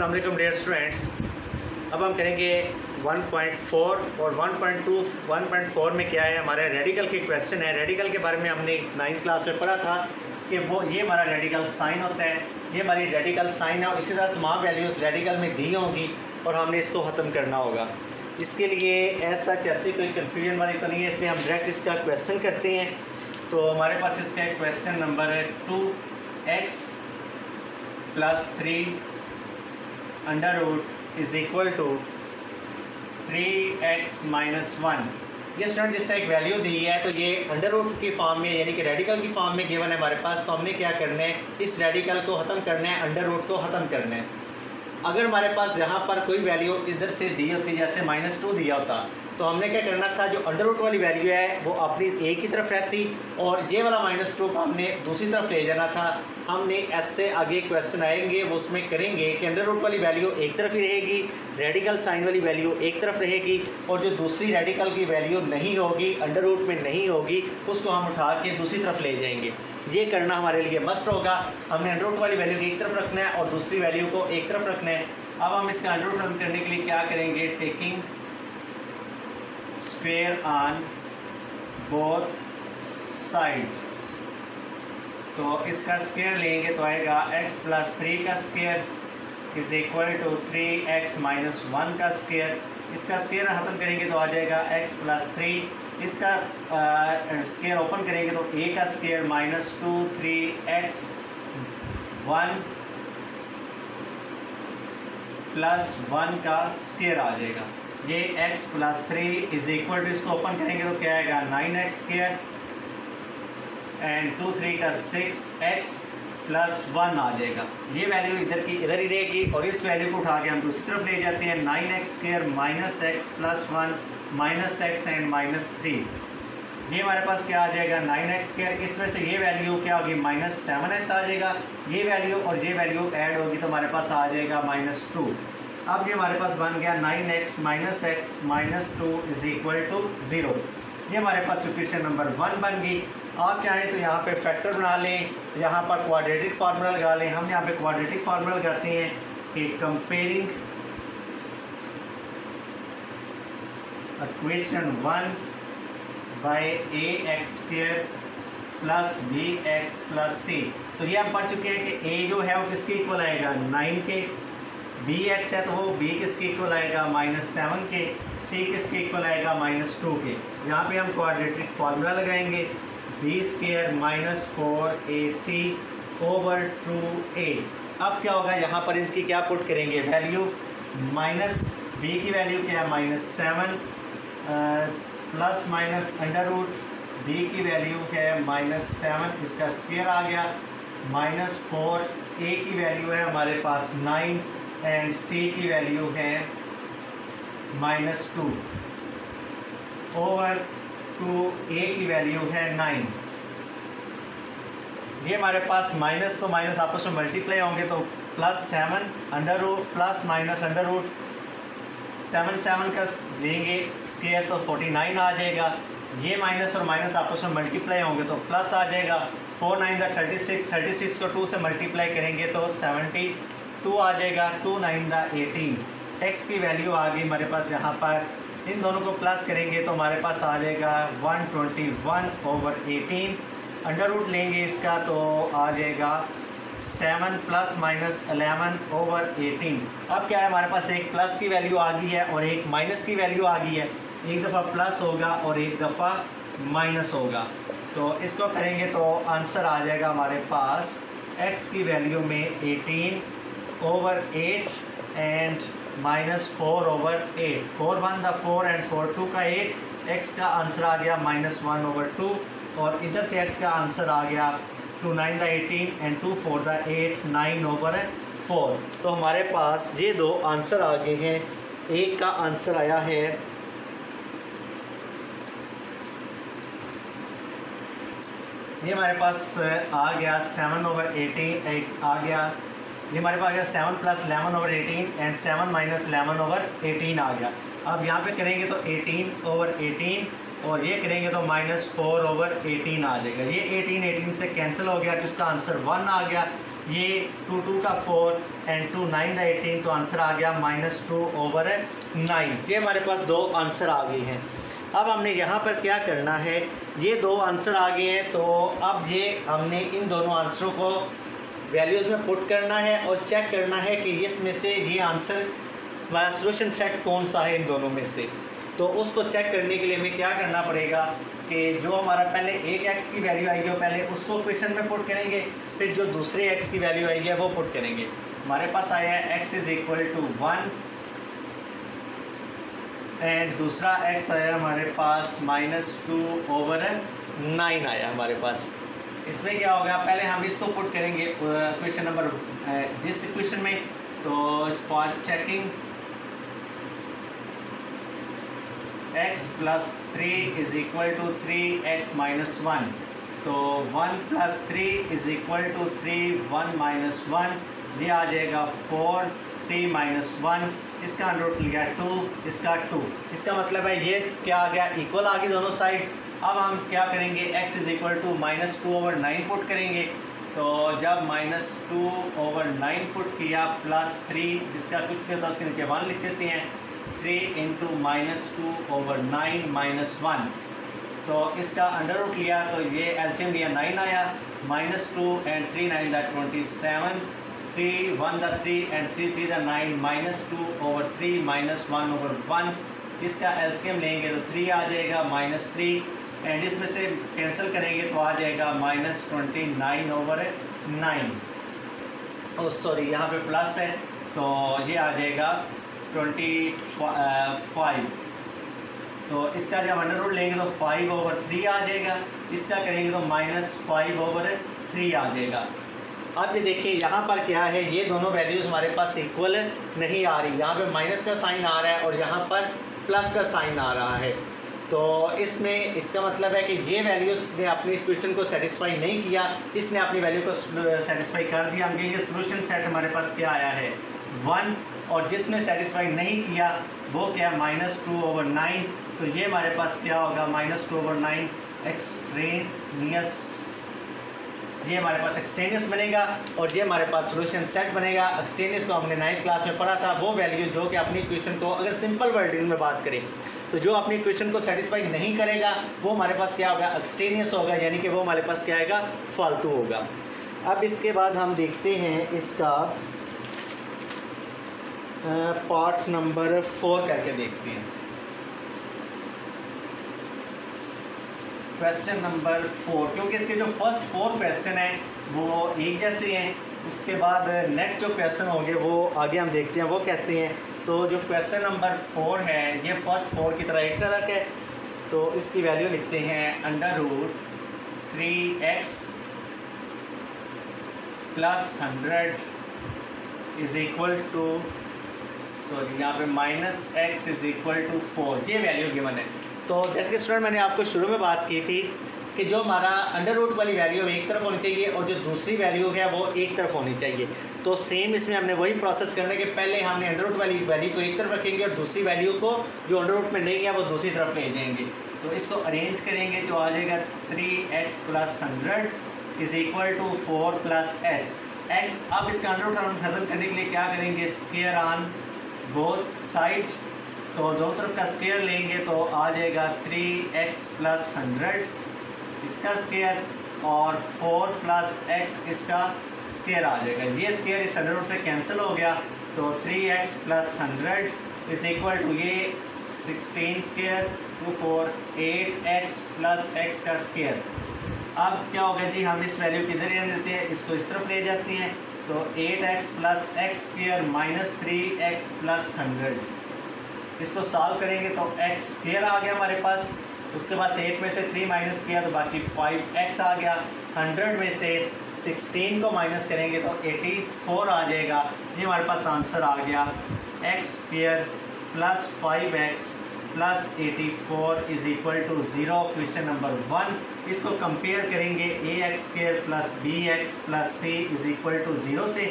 अस्सलाम वालेकुम dear students अब हम करेंगे 1.4 और 1.2 1.4 में क्या है? हमारे रेडिकल के क्वेश्चन है। रेडिकल के बारे में हमने नाइन्थ क्लास में पढ़ा था कि वो, ये हमारा रेडिकल साइन होता है। ये हमारी रेडिकल साइन है और इसी तरह तमाम वैल्यूज़ रेडिकल में दी होंगी और हमने इसको ख़त्म करना होगा। इसके लिए ऐसा कैसे कोई कन्फ्यूज़न वाली तो नहीं है, इसलिए हम डायरेक्ट इसका क्वेश्चन करते हैं। तो हमारे पास इसका क्वेश्चन नंबर है two x plus three under root is equal to three x minus one ये स्टूडेंट जिससे एक वैल्यू दी है तो ये अंडर रूट की फॉर्म में, यानी कि रेडिकल की फॉर्म में गिवन है हमारे पास तो हमने क्या करना है? इस रेडिकल को ख़त्म करना है अंडर रूट को ख़त्म करना है। अगर हमारे पास यहाँ पर कोई वैल्यू इधर से दी होती, जैसे माइनस टू दिया होता तो हमने क्या करना था, जो अंडर रूट वाली वैल्यू है, वो अपनी एक की तरफ़ रहती और ये वाला माइनस टू को हमने दूसरी तरफ़ ले जाना था। हमने ऐसे आगे क्वेश्चन आएँगे, वो उसमें करेंगे कि अंडर रूट वाली वैल्यू एक तरफ़ ही रहेगी रेडिकल साइन वाली वैल्यू एक तरफ़ रहेगी और जो दूसरी रेडिकल की वैल्यू नहीं होगी अंडर रूट में नहीं होगी, उसको हम उठा के दूसरी तरफ़ ले जाएँगे। ये करना हमारे लिए मस्ट होगा। हमने अंडर रूट वाली वैल्यू एक तरफ़ रखना है और दूसरी वैल्यू को एक तरफ़ रखना है। अब हम इसका अंडर रूट करने के लिए क्या करेंगे? Taking square on both side तो इसका स्केयर लेंगे तो आएगा x प्लस थ्री का square is equal to three x minus one का स्केयर इसका स्केयर ख़त्म करेंगे तो आ जाएगा x प्लस थ्री इसका स्केयर ओपन करेंगे तो a का square minus two three x one plus one का स्केयर आ जाएगा. ये x plus three is equal to इसको ओपन करेंगे तो क्या आएगा? Nine x square and two three का सिक्स एक्स प्लस वन आ जाएगा। ये वैल्यू इधर की, इधर ही रहेगी और इस वैल्यू को उठा के हम दूसरी तरफ़ ले जाते हैं। Nine x square minus x plus one minus x and minus three ये हमारे पास क्या आ जाएगा? नाइन एक्स स्केयर इसमें से ये वैल्यू क्या होगी? माइनस सेवन एक्स आ जाएगा। ये वैल्यू और ये वैल्यू ऐड होगी तो हमारे पास आ जाएगा माइनस टू अब ये हमारे पास बन गया nine x minus x minus two is equal to zero. ये हमारे पास इक्वेशन नंबर वन बन गई। आप चाहें तो यहाँ पे फैक्टर बना लें, यहाँ पर क्वाड्रेटिक फार्मूला लगा लें। हम यहाँ पे क्वाड्रेटिक फार्मूला लगाते हैं कि comparing equation one by a x square plus b x plus c तो ये हम पढ़ चुके हैं कि ए जो है वो किसके इक्वल आएगा? नाइन के बी एक्स है तो वो बी किसके इक्वल आएगा? माइनस सेवन के सी किसके इक्वल आएगा? माइनस टू के। यहाँ पे हम क्वाड्रेटिक फार्मूला लगाएँगे। B square minus four a c over two a अब क्या होगा? यहाँ पर इनकी क्या पुट करेंगे? वैल्यू माइनस बी की वैल्यू क्या है? Minus seven plus minus under root b की वैल्यू है? माइनस सेवन इसका स्केयर आ गया। माइनस फोर ए की वैल्यू है हमारे पास नाइन एंड सी की वैल्यू है minus two over two A की वैल्यू है नाइन ये हमारे पास माइनस तो माइनस आपस में मल्टीप्लाई होंगे तो plus seven under root plus minus under root seven seven का लेंगे स्केयर तो फोर्टी नाइन आ जाएगा. ये माइनस और माइनस आपस में मल्टीप्लाई होंगे तो प्लस आ जाएगा. फोर नाइन का थर्टी सिक्स थर्टी सिक्स को टू से मल्टीप्लाई करेंगे तो सेवेंटी टू आ जाएगा, two nine the eighteen. X की वैल्यू आ गई हमारे पास यहाँ पर। इन दोनों को प्लस करेंगे तो हमारे पास आ जाएगा one twenty one over eighteen under root लेंगे इसका तो आ जाएगा seven plus minus eleven over eighteen अब क्या है, हमारे पास एक प्लस की वैल्यू आ गई है और एक माइनस की वैल्यू आ गई है। एक दफ़ा प्लस होगा और एक दफ़ा माइनस होगा। तो इसको करेंगे तो आंसर आ जाएगा हमारे पास एक्स की वैल्यू में eighteen over eight and minus four over eight four one the four and four two का एट एक्स का आंसर आ गया माइनस वन ओवर टू और इधर से एक्स का आंसर आ गया two nine the eighteen and two four the eight nine over four तो हमारे पास ये दो आंसर आ गए हैं। एक का आंसर आया है। ये हमारे पास आ गया सेवन ओवर एट आ गया। ये हमारे पास आ गया seven plus eleven over eighteen and seven minus eleven over eighteen आ गया। अब यहाँ पे करेंगे तो एटीन ओवर एटीन और ये करेंगे तो माइनस फोर ओवर एटीन आ जाएगा। ये एटीन एटीन से कैंसिल हो गया तो इसका आंसर वन आ गया। ये टू टू का फोर एंड टू नाइन का एटीन तो आंसर आ गया माइनस टू ओवर नाइन ये हमारे पास दो आंसर आ गए हैं। अब हमने यहाँ पर क्या करना है? ये दो आंसर आ गए हैं तो अब ये हमने इन दोनों आंसरों को वैल्यूज़ में पुट करना है और चेक करना है कि इसमें से ये आंसर हमारा सोल्यूशन सेट कौन सा है इन दोनों में से। तो उसको चेक करने के लिए हमें क्या करना पड़ेगा कि जो हमारा पहले एक एक्स की वैल्यू आएगी वो पहले उसको क्वेश्चन में पुट करेंगे, फिर जो दूसरे एक्स की वैल्यू आएगी वो पुट करेंगे। हमारे पास आया है x is equal to one and दूसरा एक्स आया हमारे पास माइनस टू ओवर नाइन आया हमारे पास। इसमें क्या होगा, पहले हम इसको पुट करेंगे क्वेश्चन नंबर दिस क्वेश्चन में तो for checking x plus three is equal to three x minus one तो one plus three is equal to three one minus one ये आ जाएगा फोर थ्री माइनस वन इसका under two इसका two इसका मतलब है ये क्या आ गया? इक्वल आ गई दोनों साइड अब हम क्या करेंगे? X is equal to minus two over nine put करेंगे। तो जब minus two over nine put किया प्लस थ्री जिसका कुछ नहीं होता उसके नीचे वन लिख देते हैं। Three into minus two over nine minus one तो इसका अंडर रूट लिया तो ये एल्शियम लिया नाइन आया। Minus two and three nine the twenty seven three one the three and three three the nine minus two over three minus one over one इसका LCM लेंगे तो थ्री आ जाएगा माइनस थ्री एंड इसमें से cancel करेंगे तो आ जाएगा minus twenty nine over nine sorry यहाँ पे प्लस है तो ये आ जाएगा ट्वेंटी फाइव तो इसका जब अंडर रूट लेंगे तो फाइव ओवर थ्री आ जाएगा, इसका करेंगे तो माइनस फाइव ओवर थ्री आ जाएगा. अब ये देखिए, यहाँ पर क्या है, ये दोनों वैल्यूज़ हमारे पास इक्वल नहीं आ रही. यहाँ पे माइनस का साइन आ रहा है और यहाँ पर प्लस का साइन आ रहा है. तो इसमें, इसका मतलब है कि ये वैल्यूज़ ने अपने क्वेश्चन को सेटिस्फाई नहीं किया। इसने अपनी वैल्यू को सेटिस्फाई कर दिया। हम कहेंगे सोल्यूशन सेट हमारे पास क्या आया है? वन और जिसने सेटिस्फाई नहीं किया, वो क्या माइनस टू ओवर नाइन तो ये हमारे पास क्या होगा? Minus two over nine extraneous ये हमारे पास एक्सटेनियस बनेगा, और ये हमारे पास सोल्यूशन सेट बनेगा। एक्सटेनियस को हमने नाइन्थ क्लास में पढ़ा था। वो वैल्यू जो कि अपनी क्वेश्चन को, अगर सिंपल वर्डिंग में बात करें तो जो अपने क्वेश्चन को सेटिस्फाई नहीं करेगा, वो हमारे पास क्या होगा? एक्सटेनियस होगा, यानी कि वो हमारे पास क्या आएगा? फालतू होगा। अब इसके बाद हम देखते हैं इसका पार्ट नंबर फोर करके देखते हैं। क्वेश्चन नंबर फोर क्योंकि इसके जो फ़र्स्ट फोर क्वेश्चन हैं, वो एक जैसे हैं। उसके बाद नेक्स्ट जो क्वेश्चन होंगे, वो आगे हम देखते हैं, वो कैसे हैं? तो जो क्वेश्चन नंबर फोर है, ये फ़र्स्ट फोर की तरह एक तरह के तो इसकी वैल्यू लिखते हैं under root three x plus hundred is equal to sorry यहाँ पे minus x is equal to four ये वैल्यू गिवन है। तो जैसे कि स्टूडेंट मैंने आपको शुरू में बात की थी कि जो हमारा अंडर रूट वाली वैल्यू एक तरफ़ होनी चाहिए और जो दूसरी वैल्यू है वो एक तरफ़ होनी चाहिए। तो सेम इसमें हमने वही प्रोसेस करना है कि पहले हमने अंडर रूट वाली वैल्यू को एक तरफ़ रखेंगे और दूसरी वैल्यू को जो अंडर रूट में नहीं है वो दूसरी तरफ़ ले जाएँगे। तो इसको अरेंज करेंगे तो आ जाएगा three x plus hundred is equal to four plus s x अब इसका अंडर रूट हम खत्म करने के लिए क्या करेंगे? स्केयर ऑन बोथ साइड तो दोनों तरफ़ का स्केयर लेंगे तो आ जाएगा थ्री एक्स प्लस हंड्रेड इसका स्केयर और फोर प्लस एक्स इसका स्केयर आ जाएगा। ये स्केयर इस हंड्रेड से कैंसिल हो गया तो three x plus hundred is equal to ये sixteen square two four eight x plus x का स्केयर अब क्या हो गया जी? हम इस वैल्यू किधर रहने देते हैं? इसको इस तरफ़ ले जाते हैं तो eight x plus x square minus three x plus hundred इसको सॉल्व करेंगे तो एक्स स्केयर आ गया हमारे पास। उसके बाद एट में से थ्री माइनस किया तो बाकी फाइव एक्स आ गया। हंड्रेड में से सिक्सटीन को माइनस करेंगे तो एटी फोर आ जाएगा। ये हमारे पास आंसर आ गया। X square plus five x plus eighty four is equal to zero question number one इसको कंपेयर करेंगे a x square plus b x plus c is equal to zero से।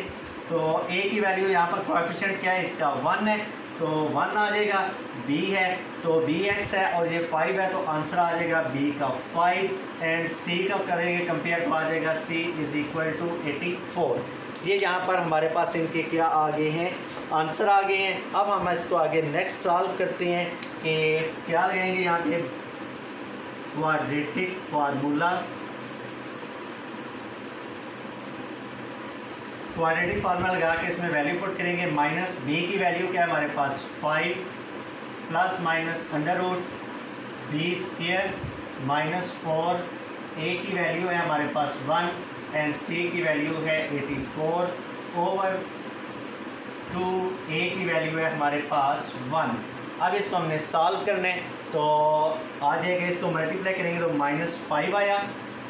तो ए की वैल्यू यहाँ पर coefficient क्या है? इसका वन है। तो वन आ जाएगा बी है तो बी एक्स है और ये फाइव है तो आंसर आ जाएगा बी का फाइव एंड सी का करेंगे कंपेयर तो आ जाएगा c is equal to eighty four ये यहाँ पर हमारे पास इनके क्या आ गए हैं? आंसर आ गए हैं। अब हम इसको आगे नेक्स्ट सॉल्व करते हैं कि क्या लगाएँगे यहाँ पे? क्वाड्रेटिक फार्मूला क्वाड्रेटिक फार्मूला लगा के इसमें वैल्यू पुट करेंगे। माइनस बी की वैल्यू क्या है हमारे पास? Five plus minus under root b square minus four a की वैल्यू है हमारे पास वन एंड सी की वैल्यू है eighty four over two A की वैल्यू है हमारे पास वन अब इसको हमने सॉल्व करने तो आ जाएगा, इसको मल्टीप्लाई करेंगे तो माइनस फाइव आया।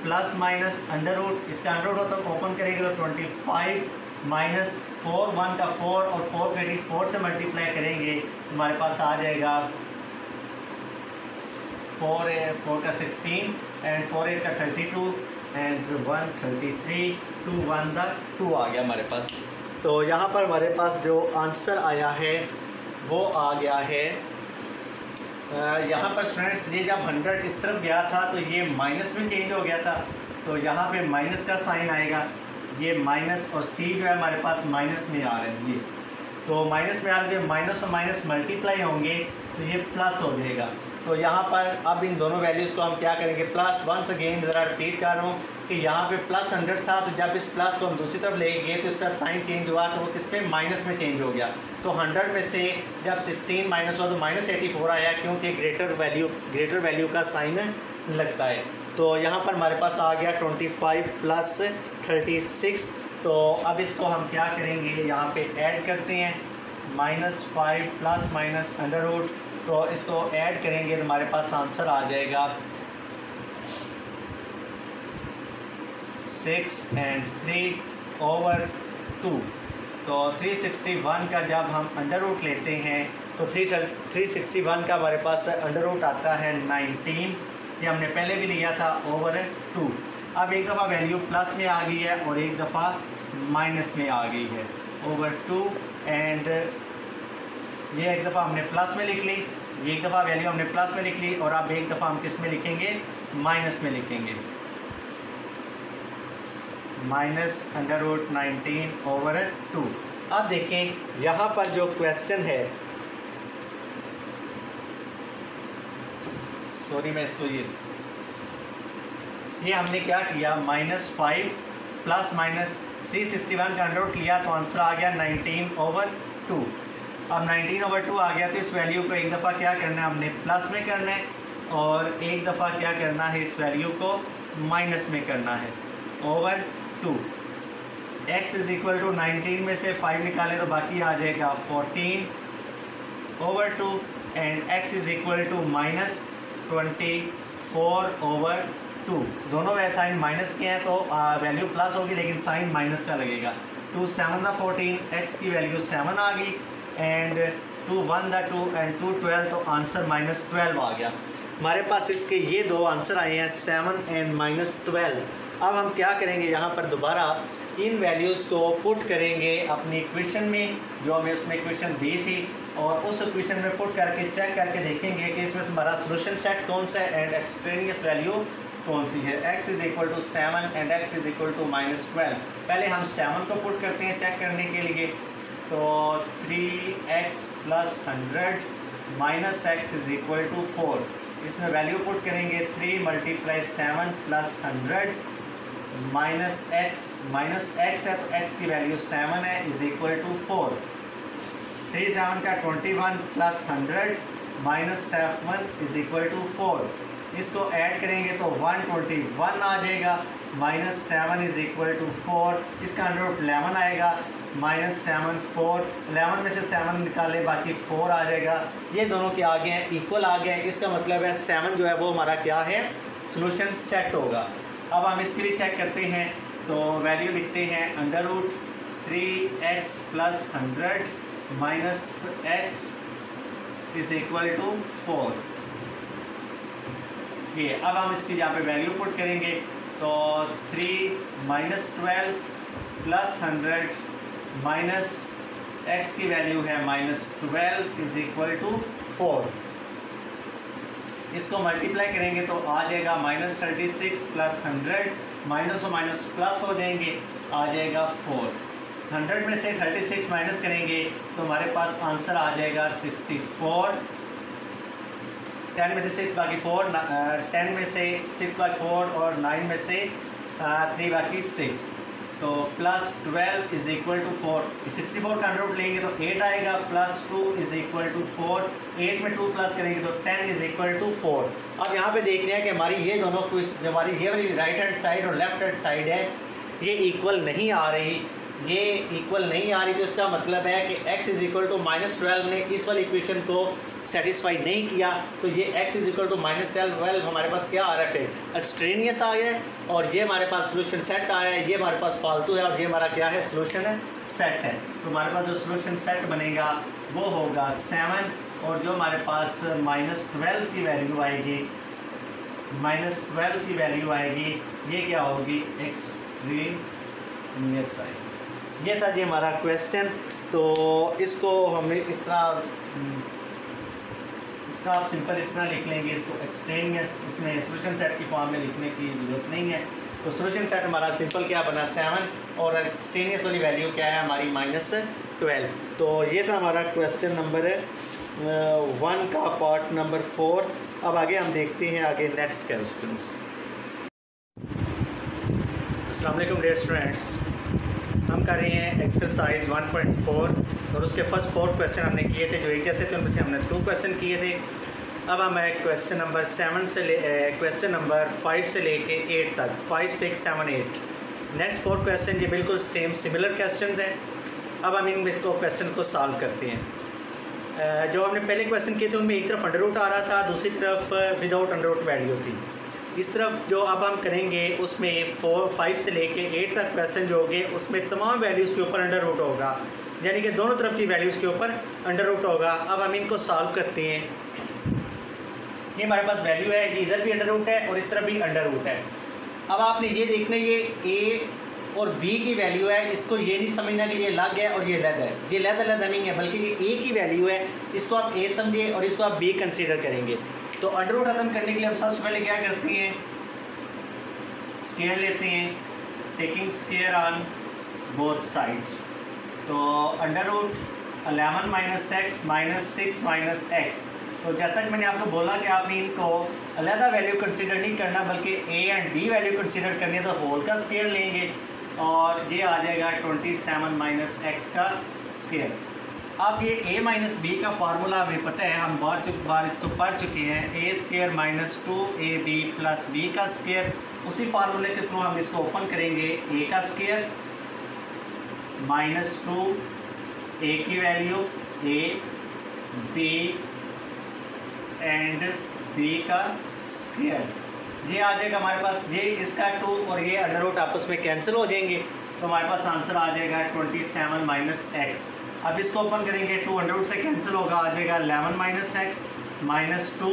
प्लस माइनस अंडर रूट इसका अंडर रूट तो ओपन करेंगे तो twenty five minus four one का फोर और फोर ट्वेंटी फोर से मल्टीप्लाई करेंगे हमारे पास आ जाएगा फोर फोर का सिक्सटीन एंड फोर एट का thirty two and one thirty three two one the two आ गया हमारे पास। तो यहाँ पर हमारे पास जो आंसर आया है, वो आ गया है यहाँ पर स्टूडेंट्स ये जब हंड्रेड इस तरफ़ गया था तो ये माइनस में चेंज हो गया था। तो यहाँ पे माइनस का साइन आएगा। ये माइनस और सी जो है हमारे पास माइनस में आ रहे हैं। ये तो माइनस में आ रहे हैं माइनस और माइनस मल्टीप्लाई होंगे तो ये प्लस हो जाएगा। तो यहाँ पर अब इन दोनों वैल्यूज़ को हम क्या करेंगे? प्लस वंस अगेन ज़रा रिपीट कर रहा हूँ कि यहाँ पे प्लस हंड्रेड था तो जब इस प्लस को हम दूसरी तरफ़ ले गए तो इसका साइन चेंज हुआ तो वो किस पे? माइनस में चेंज हो गया। तो हंड्रेड में से जब सिक्सटीन माइनस हुआ तो माइनस एटी फोर आया, क्योंकि ग्रेटर वैल्यू ग्रेटर वैल्यू का साइन लगता है। तो यहाँ पर हमारे पास आ गया twenty five plus thirty six तो अब इसको हम क्या करेंगे? यहाँ पे ऐड करते हैं। Minus five plus minus under root तो इसको ऐड करेंगे तो हमारे पास आंसर आ जाएगा। Six and three over two तो 361 का जब हम अंडर रूट लेते हैं तो थ्री थ्री सिक्सटी वन का हमारे पास अंडर रूट आता है 19 ये हमने पहले भी लिया था ओवर टू अब एक दफ़ा वैल्यू प्लस में आ गई है और एक दफ़ा माइनस में आ गई है. ओवर टू एंड ये एक दफ़ा हमने प्लस में लिख ली. ये एक दफ़ा वैल्यू हमने प्लस में लिख ली और अब एक दफ़ा हम किसमें लिखेंगे? माइनस में लिखेंगे. Minus under root nineteen over two अब देखें, यहाँ पर जो क्वेश्चन है सॉरी मैं इसको ये ये हमने क्या किया? Minus five plus minus three sixty one का अंडर लिया तो आंसर आ गया नाइनटीन ओवर टू अब 19 ओवर टू आ गया तो इस वैल्यू को एक दफ़ा क्या करना है? हमने प्लस में करना है और एक दफ़ा क्या करना है? इस वैल्यू को माइनस में करना है। Over two x is equal to nineteen में से फाइव निकालें तो बाकी आ जाएगा fourteen over two and x is equal to minus twenty four over two दोनों साइन माइनस के हैं तो वैल्यू प्लस होगी, लेकिन साइन माइनस का लगेगा। Two seven the fourteen x की वैल्यू सेवन आ गई and two one the two and two twelve तो आंसर माइनस ट्वेल्व आ गया। हमारे पास इसके ये दो आंसर आए हैं सेवन एंड माइनस ट्वेल्व अब हम क्या करेंगे, यहाँ पर दोबारा इन वैल्यूज़ को पुट करेंगे अपनी इक्वेशन में, जो हमें उसमें इक्वेशन दी थी। और उस इक्वेशन में पुट करके चेक करके देखेंगे कि इसमें से हमारा सोल्यूशन सेट कौन सा है एंड एक्सट्रेनियस वैल्यू कौन सी है? X is equal to seven and x is equal to minus twelve पहले हम सेवन को पुट करते हैं चेक करने के लिए। तो three x plus hundred minus x is equal to four इसमें वैल्यू पुट करेंगे। Three multiply seven plus hundred minus x minus x है तो एक्स की वैल्यू सेवन है is equal to four three seven का twenty one plus hundred minus seven is equal to four इसको add करेंगे तो one twenty one आ जाएगा minus seven is equal to four इसका अंडर एलेवन आएगा माइनस सेवन फोर एलेवन में से सेवन निकाले, बाकी फोर आ जाएगा। ये दोनों के आगे हैं इक्वल आ गए हैं। इसका मतलब है सेवन जो है वो हमारा क्या है? सोल्यूशन सेट होगा। अब हम इसके लिए चेक करते हैं। तो वैल्यू लिखते हैं under root three x plus hundred minus x is equal to four ये अब हम इसकी यहाँ पे वैल्यू पुट करेंगे। तो three minus twelve plus hundred minus x की वैल्यू है minus twelve is equal to four इसको मल्टीप्लाई करेंगे तो आ जाएगा minus thirty six plus hundred minus और माइनस प्लस हो जाएँगे, आ जाएगा फोर हंड्रेड में से थर्टी सिक्स माइनस करेंगे तो हमारे पास आंसर आ जाएगा सिक्सटी फोर। टेन में से सिक्स बाकी फोर टेन में से सिक्स बाकी फोर और नाइन में से थ्री बाकी सिक्स। तो plus twelve is equal to four. Sixty four का अंडर लेंगे तो एट आएगा, plus two is equal to four. Eight में टू प्लस करेंगे तो ten is equal to four. अब यहाँ पे देख रहे हैं कि हमारी ये दोनों जो हमारी ये वाली राइट हैंड साइड और लेफ़्ट हैंड साइड है, ये इक्वल नहीं आ रही। ये इक्वल नहीं आ रही तो इसका मतलब है कि x is equal to minus twelve ने इस वाली इक्वेशन को सेटिस्फाई नहीं किया तो ये x is equal to minus twelve हमारे पास क्या आ रहा है? एक्सट्रेनियस आ गया और ये हमारे पास सोल्यूशन सेट आ रहा है, ये हमारे पास फालतू है, और ये हमारा क्या है? सोल्यूशन है सेट है। तो हमारे पास जो सोल्यूशन सेट बनेगा, वो होगा सेवन और जो हमारे पास माइनस ट्वेल्व की वैल्यू आएगी माइनस ट्वेल्व की वैल्यू आएगी, ये क्या होगी? एक्सट्रीनियस आएगी। ये था जी हमारा क्वेश्चन तो इसको हमें इस तरह इस तरह आप सिंपल इस तरह लिख लेंगे, इसको एक्सटेनियस इसमें सोल्यूशन सेट की फॉर्म में लिखने की ज़रूरत नहीं है। तो सोल्यूशन सेट हमारा सिंपल क्या बना? सेवन और एक्सटेनियस वाली वैल्यू क्या है? हमारी माइनस ट्वेल्व तो ये था हमारा क्वेश्चन नंबर वन का पार्ट नंबर फोर अब आगे हम देखते हैं आगे नेक्स्ट क्वेश्चन अलैक्म डेयर स्टूडेंट्स हम कर रहे हैं एक्सरसाइज 1.4 और उसके फ़र्स्ट फोर क्वेश्चन हमने किए थे, जो एक जैसे थे, उनमें से हमने टू क्वेश्चन किए थे। अब हम क्वेश्चन नंबर सेवन से ले क्वेश्चन नंबर फाइव से लेके एट तक five six seven eight next four question ये बिल्कुल सेम सिमिलर क्वेश्चन हैं। अब हम इन इसको क्वेश्चन को सॉल्व करते हैं। जो हमने पहले क्वेश्चन किए थे, उनमें एक तरफ़ अंडर रूट आ रहा था, दूसरी तरफ़ विदाउट अंडर रूट वैल्यू थी। इस तरफ़ जो अब हम करेंगे, उसमें फोर फाइव से लेके एट तक क्वेश्चन जो होंगे, उसमें तमाम वैल्यूज़ के ऊपर अंडर रूट होगा। यानी कि दोनों तरफ़ की वैल्यूज़ के ऊपर अंडर रूट होगा। अब हम इनको सॉल्व करते हैं। ये हमारे पास वैल्यू है कि इधर भी अंडर रूट है और इस तरफ़ भी अंडर रूट है। अब आपने ये देखना, ये ए और बी की वैल्यू है। इसको ये नहीं समझना कि ये लग है और ये लद है। ये लद लद नहीं है, बल्कि ये ए की वैल्यू है। इसको आप ए समझिए और इसको आप बी कंसिडर करेंगे। तो अंडर रूट ख़त्म करने के लिए हम सबसे पहले क्या करते हैं? स्केयर लेते हैं। Taking square on both sides तो under root eleven minus x minus six minus x तो जैसा कि मैंने आपको बोला कि आपने इनको अलहदा वैल्यू कंसिडर नहीं करना, बल्कि a and b value consider करनी है तो होल का स्केयर लेंगे और ये आ जाएगा ट्वेंटी सेवन माइनस एक्स का स्केयर अब ये a माइनस बी का फार्मूला हमें पता है, हम बार चुक, बार इसको पढ़ चुके हैं। A square minus two a b plus b का स्केयर उसी फार्मूले के थ्रू हम इसको ओपन करेंगे। ए का स्केयर माइनस टू ए की value a b and b का स्केयर ये आ जाएगा हमारे पास, ये इसका टू और ये अंडर रूट आपस में कैंसिल हो जाएँगे तो हमारे पास आंसर आ जाएगा ट्वेंटी सेवन माइनस एक्स अब इसको ओपन करेंगे टू अंडर से कैंसिल होगा। आ जाएगा eleven minus x minus two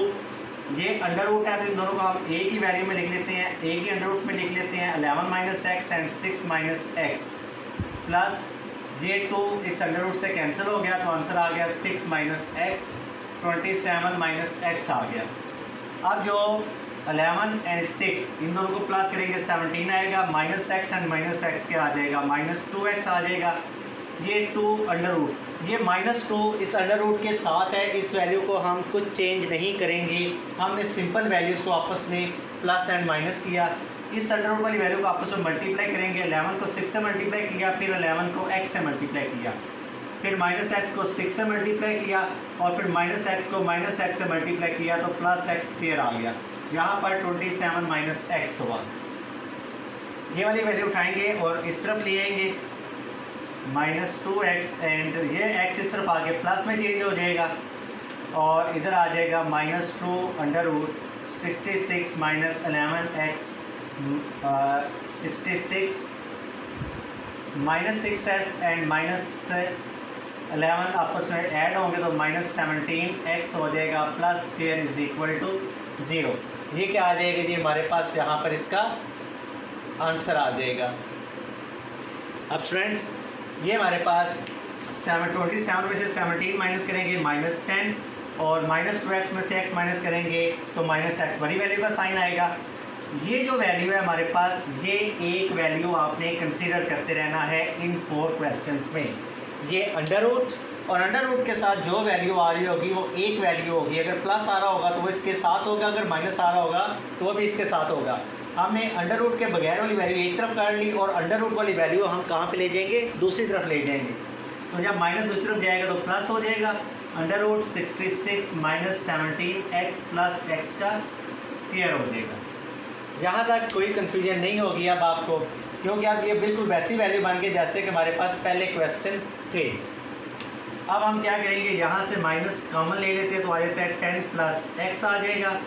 ये अंडर रूट है तो इन दोनों को हम ए की वैल्यू में लिख लेते हैं। ए की अंडर रूट में लिख लेते हैं eleven minus x and six minus x plus ये टू इस अंडर रूट से कैंसिल हो गया तो आंसर आ गया six minus x twenty seven minus x आ गया। अब जो अलेवन एंड सिक्स इन दोनों को प्लस करेंगे सेवनटीन आएगा minus x and minus x क्या आ जाएगा। माइनस टू एक्स आ जाएगा। ये टू अंडर रूट ये माइनस टू इस अंडर रूट के साथ है, इस वैल्यू को हम कुछ चेंज नहीं करेंगे। हमने सिंपल वैल्यूज़ को आपस में प्लस एंड माइनस किया। इस अंडर रूट वाली वैल्यू को आपस में मल्टीप्लाई करेंगे। अलेवन को सिक्स से मल्टीप्लाई किया, फिर अलेवन को एक्स से मल्टीप्लाई किया। फिर माइनस एक्स को सिक्स से मल्टीप्लाई किया और फिर माइनस एक्स को माइनस एक्स से मल्टीप्लाई किया तो प्लस एक्स स्केयर आ गया। यहाँ पर ट्वेंटी सेवन माइनस एक्स हुआ। ये वाली वैल्यू उठाएँगे और इस तरफ़ ले आएँगे। माइनस टू एक्स एंड ये एक्स इस तरफ़ आगे प्लस में चेंज हो जाएगा और इधर आ जाएगा minus two under root sixty six minus eleven x sixty six minus six s and minus eleven आपस में ऐड होंगे तो माइनस सेवनटीन एक्स हो जाएगा plus square is equal to zero ये क्या आ जाएगा जी? हमारे पास यहाँ पर इसका आंसर आ जाएगा। अब स्टूडेंट्स ये हमारे पास सेवन ट्वेंटी सेवन में से सेवनटीन माइनस करेंगे माइनस टेन और माइनस टू एक्स में से एक्स माइनस करेंगे तो माइनस एक्स बड़ी वैल्यू का साइन आएगा। ये जो वैल्यू है हमारे पास, ये एक वैल्यू आपने कंसीडर करते रहना है इन फोर क्वेश्चंस में। ये अंडर रूट और अंडर रूट के साथ जो वैल्यू आ रही होगी, वो एक वैल्यू होगी। अगर प्लस आ रहा होगा तो वो इसके साथ होगा, अगर माइनस आ रहा होगा तो वो भी इसके साथ होगा। हमने अंडर रूट के बगैर वाली वैल्यू एक तरफ़ कर ली और अंडर रूट वाली वैल्यू हम कहाँ पे ले जाएँगे? दूसरी तरफ़ ले जाएँगे। तो जब माइनस दूसरी तरफ़ जाएगा तो प्लस हो जाएगा। Under root sixty six minus seventeen x plus x का स्क्र हो जाएगा। यहाँ तक कोई कन्फ्यूज़न नहीं होगी अब आपको, क्योंकि अब ये बिल्कुल वैसी वैल्यू बन गई जैसे कि हमारे पास पहले क्वेश्चन थे। अब हम क्या करेंगे? यहाँ से माइनस कॉमन ले लेते हैं तो आ जाता है टेन प्लस एक्स आ जाएगा।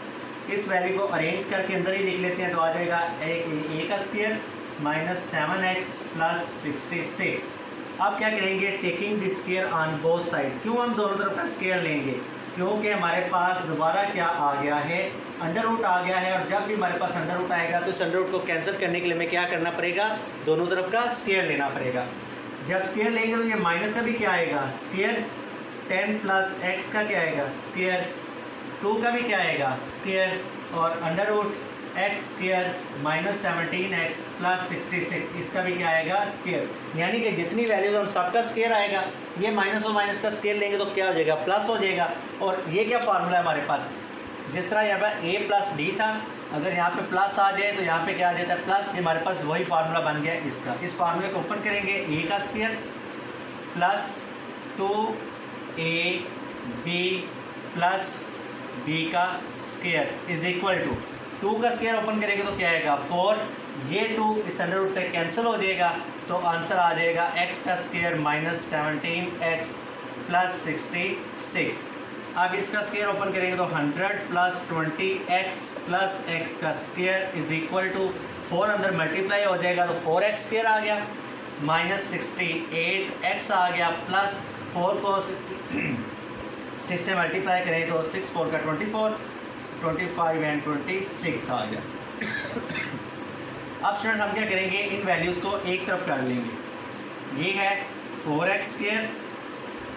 इस वैल्यू को अरेंज करके अंदर ही लिख लेते हैं तो आ जाएगा एक ए का square minus seven x plus sixty six. अब क्या करेंगे? Taking the square on both side क्यों हम दोनों तरफ़ का स्केयर लेंगे? क्योंकि हमारे पास दोबारा क्या आ गया है? अंडर रूट आ गया है, और जब भी हमारे पास अंडर रूट आएगा तो इस अंडर रूट को कैंसिल करने के लिए हमें क्या करना पड़ेगा? दोनों तरफ़ का स्केयर लेना पड़ेगा। जब स्केयर लेंगे तो ये माइनस का भी क्या आएगा? स्केयर टेन प्लस एक्स का क्या आएगा? स्केयर टू का भी क्या आएगा? स्केयर और under root x square minus seventeen x plus sixty six इसका भी क्या आएगा? स्केयर यानी कि जितनी वैल्यूज़ हम सबका स्केयर आएगा, ये माइनस और माइनस का स्केयर लेंगे तो क्या हो जाएगा? प्लस हो जाएगा. और ये क्या फार्मूला है हमारे पास? जिस तरह यहाँ पर ए प्लस डी था, अगर यहाँ पे प्लस आ जाए तो यहाँ पे क्या आ जाता है? प्लस ये हमारे पास वही फार्मूला बन गया इसका. इस फार्मूले को ओपन करेंगे ए का square plus two a b plus b का square is equal to two का स्केयर ओपन करेंगे तो क्या आएगा? फोर ये टू इस अंडर रूट से कैंसिल हो जाएगा तो आंसर आ जाएगा एक्स का square minus seventeen x plus sixty six अब इसका स्केयर ओपन करेंगे तो 100 plus twenty x plus x का square is equal to four अंदर मल्टीप्लाई हो जाएगा तो फोर एक्स स्केयर आ गया. माइनस सिक्सटी एट एक्स आ गया प्लस फोर को सिक्स से मल्टीप्लाई करें तो सिक्स फोर का twenty four twenty five and twenty six आ गया। अब स्टूडेंट्स हम क्या करेंगे? इन वैल्यूज़ को एक तरफ़ कर लेंगे। ये है four x square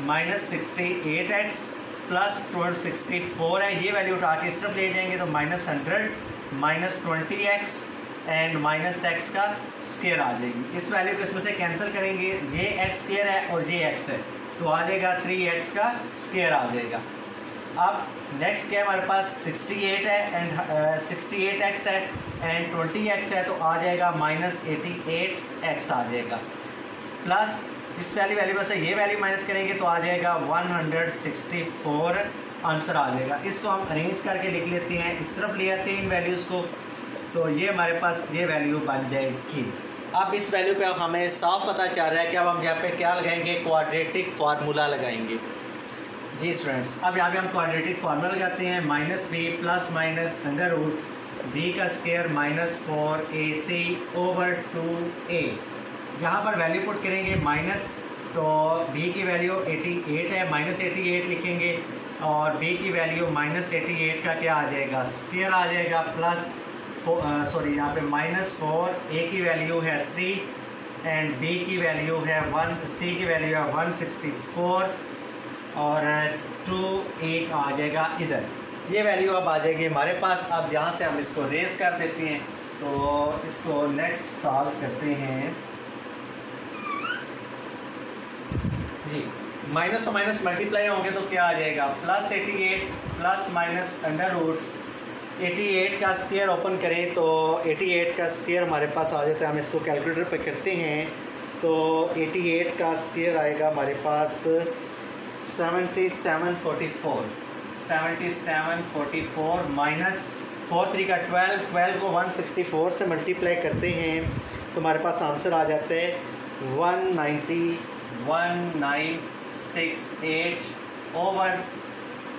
minus sixty eight x plus twelve sixty four है। ये वैल्यू उठा के इस तरफ़ ले जाएँगे तो minus hundred minus twenty x and minus x का स्केयर आ जाएगी। इस वैल्यू को इसमें से कैंसिल करेंगे। ये एक्स स्केयर है और ये एक्स है। तो आ जाएगा थ्री एक्स का स्केयर आ जाएगा। अब नेक्स्ट क्या हमारे पास सिक्सटी एट है एंड सिक्सटी एट एक्स है एंड ट्वेंटी एक्स है तो आ जाएगा माइनस एटी एट एक्स आ जाएगा। प्लस इस वैल्यू वैल्यू में से ये वैल्यू माइनस करेंगे तो आ जाएगा 164 आंसर आ जाएगा। इसको हम अरेंज करके लिख लेते हैं। इस तरफ़ ले आते हैं इन वैल्यूज़ को। तो ये हमारे पास ये वैल्यू बन जाएगी। अब इस वैल्यू पे हमें साफ़ पता चल रहा है कि अब हम यहाँ पे क्या लगाएँगे? क्वाड्रेटिक फार्मूला लगाएँगे। जी स्टूडेंट्स अब यहाँ पे हम क्वाड्रेटिक फार्मूला लगाते हैं। Minus b plus minus under root b का square minus four a c over two a यहाँ पर वैल्यू पुट करेंगे माइनस तो बी की वैल्यू 88 है। माइनस एटी लिखेंगे और बी की वैल्यू माइनस एटी का क्या आ जाएगा? स्केयर आ जाएगा प्लस सॉरी यहाँ पे माइनस फोर ए की वैल्यू है थ्री एंड बी की वैल्यू है वन सी की वैल्यू है वन सिक्सटी फोर और टू एक आ जाएगा इधर। ये वैल्यू अब आ जाएगी हमारे पास। अब जहाँ से हम इसको रेस कर देते हैं। तो इसको नेक्स्ट सॉल्व करते हैं। जी माइनस और माइनस मल्टीप्लाई होंगे तो क्या आ जाएगा? Plus eighty eight plus minus under root eighty eight का स्केयर ओपन करें तो एटी एट का स्केयर हमारे पास आ जाता है। हम इसको कैलकुलेटर पे करते हैं तो एटी एट का स्केयर आएगा हमारे पास seventy seven forty four. Seventy seven forty four minus four three का ट्वेल्व ट्वेल्व को वन सिक्सटी फोर से मल्टीप्लाई करते हैं तो हमारे पास आंसर आ जाता है one ninety one nine six eight over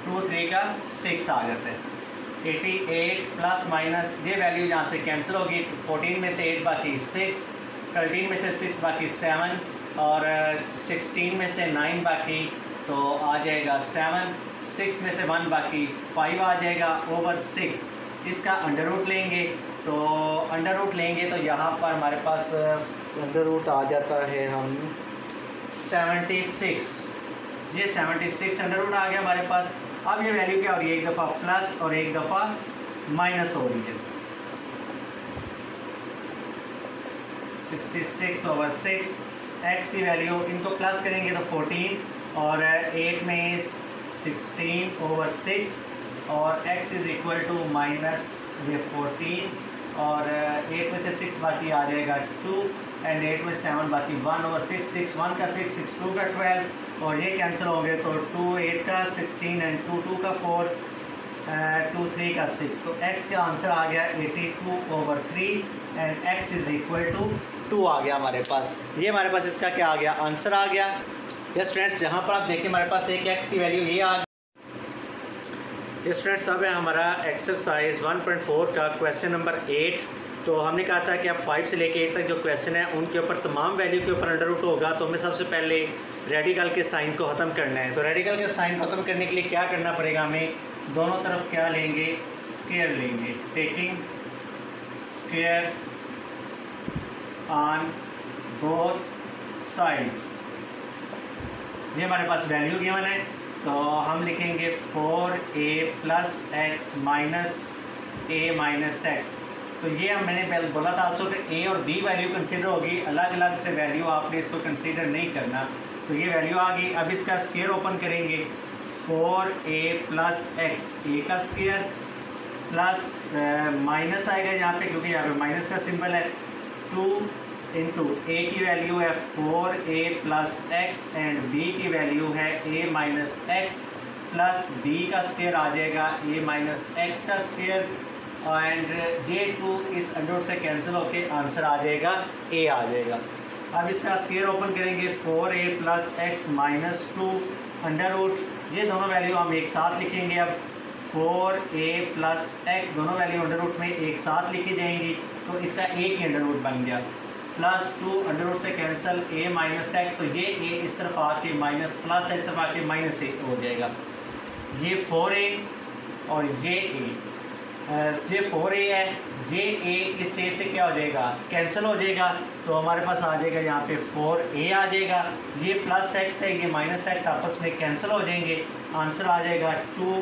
two three का सिक्स आ जाता है। एटी एट प्लस माइनस, ये वैल्यू यहाँ से कैंसिल होगी। फोर्टीन में से एट बाकी सिक्स, थर्टीन में से सिक्स बाकी सेवन, और सिक्सटीन में से नाइन बाकी तो आ जाएगा सेवन, सिक्स में से वन बाकी फाइव आ जाएगा ओवर सिक्स। इसका अंडर रूट लेंगे तो अंडर रूट लेंगे तो यहाँ पर हमारे पास अंडर रूट आ जाता है हम सेवेंटी सिक्स ये सेवेंटी सिक्स अंडर रूट आ गया हमारे पास। अब ये वैल्यू क्या हो रही है? एक दफ़ा प्लस और एक दफ़ा माइनस हो रही है। 66 ओवर 6 x की वैल्यू इनको प्लस करेंगे तो 14 और 8 में 16 ओवर 6 और x is equal to minus ये 14 और uh, 8 में से 6 बाकी आ जाएगा 2 एंड 8 में 7 बाकी 1 ओवर 6 6 1 का 6 6 2 का 12 और ये कैंसिल हो गए तो टू एट का सिक्सटीन एंड टू टू का फोर टू थ्री का सिक्स तो एक्स का आंसर आ गया eighty two over three and x is equal to two आ गया हमारे पास. ये हमारे पास इसका क्या आ गया? आंसर आ गया. ये फ्रेंड्स जहाँ पर आप देखें हमारे पास एक एक्स की वैल्यू ये आ यस फ्रेंड्स अब है हमारा एक्सरसाइज 1.4 का क्वेश्चन नंबर एट तो हमने कहा था कि अब फाइव से लेके एट तक जो क्वेश्चन है, उनके ऊपर तमाम वैल्यू के ऊपर अंडर रूट होगा तो हमें सबसे पहले रेडिकल के साइन को ख़त्म करना है। तो रेडिकल के साइन ख़त्म करने के लिए क्या करना पड़ेगा हमें? दोनों तरफ़ क्या लेंगे? स्केयर लेंगे। Taking square on both side ये हमारे पास वैल्यू गिवन है। तो हम लिखेंगे four a plus x minus a minus x तो ये हम मैंने पहले बोला था आपसे ए और बी वैल्यू कंसिडर होगी। अलग अलग से वैल्यू आपने इसको कंसिडर नहीं करना। तो ये वैल्यू आ गई। अब इसका स्केयर ओपन करेंगे। Four a plus x a का स्केयर प्लस माइनस आएगा यहाँ पे, क्योंकि यहाँ पे माइनस का सिंबल है। टू इंटू ए की वैल्यू है four a plus x and b की वैल्यू है a minus x plus b का स्केयर आ जाएगा। ए माइनस एक्स का स्केयर एंड जे टू इस अंडर से कैंसिल होके आंसर आ जाएगा ए आ जाएगा। अब इसका स्केयर ओपन करेंगे four a plus x minus two under ये दोनों वैल्यू हम एक साथ लिखेंगे अब। फोर ए प्लस एक्स दोनों वैल्यू अंडर में एक साथ लिखी जाएँगी तो इसका ए ही अंडर बन गया। प्लस टू अंडर से कैंसिल ए माइनस एक्स तो ये ए इस तरफ़ आके माइनस प्लस इस तरफ़ आके माइनस ए हो जाएगा। ये फोर ए और ये ए जे फोर ए है, जे ए इस ए से क्या हो जाएगा? कैंसिल हो जाएगा तो हमारे पास आ जाएगा यहाँ पे फोर ए आ जाएगा। ये प्लस एक्स है, ये माइनस एक्स आपस में कैंसिल हो जाएँगे। आंसर आ जाएगा टू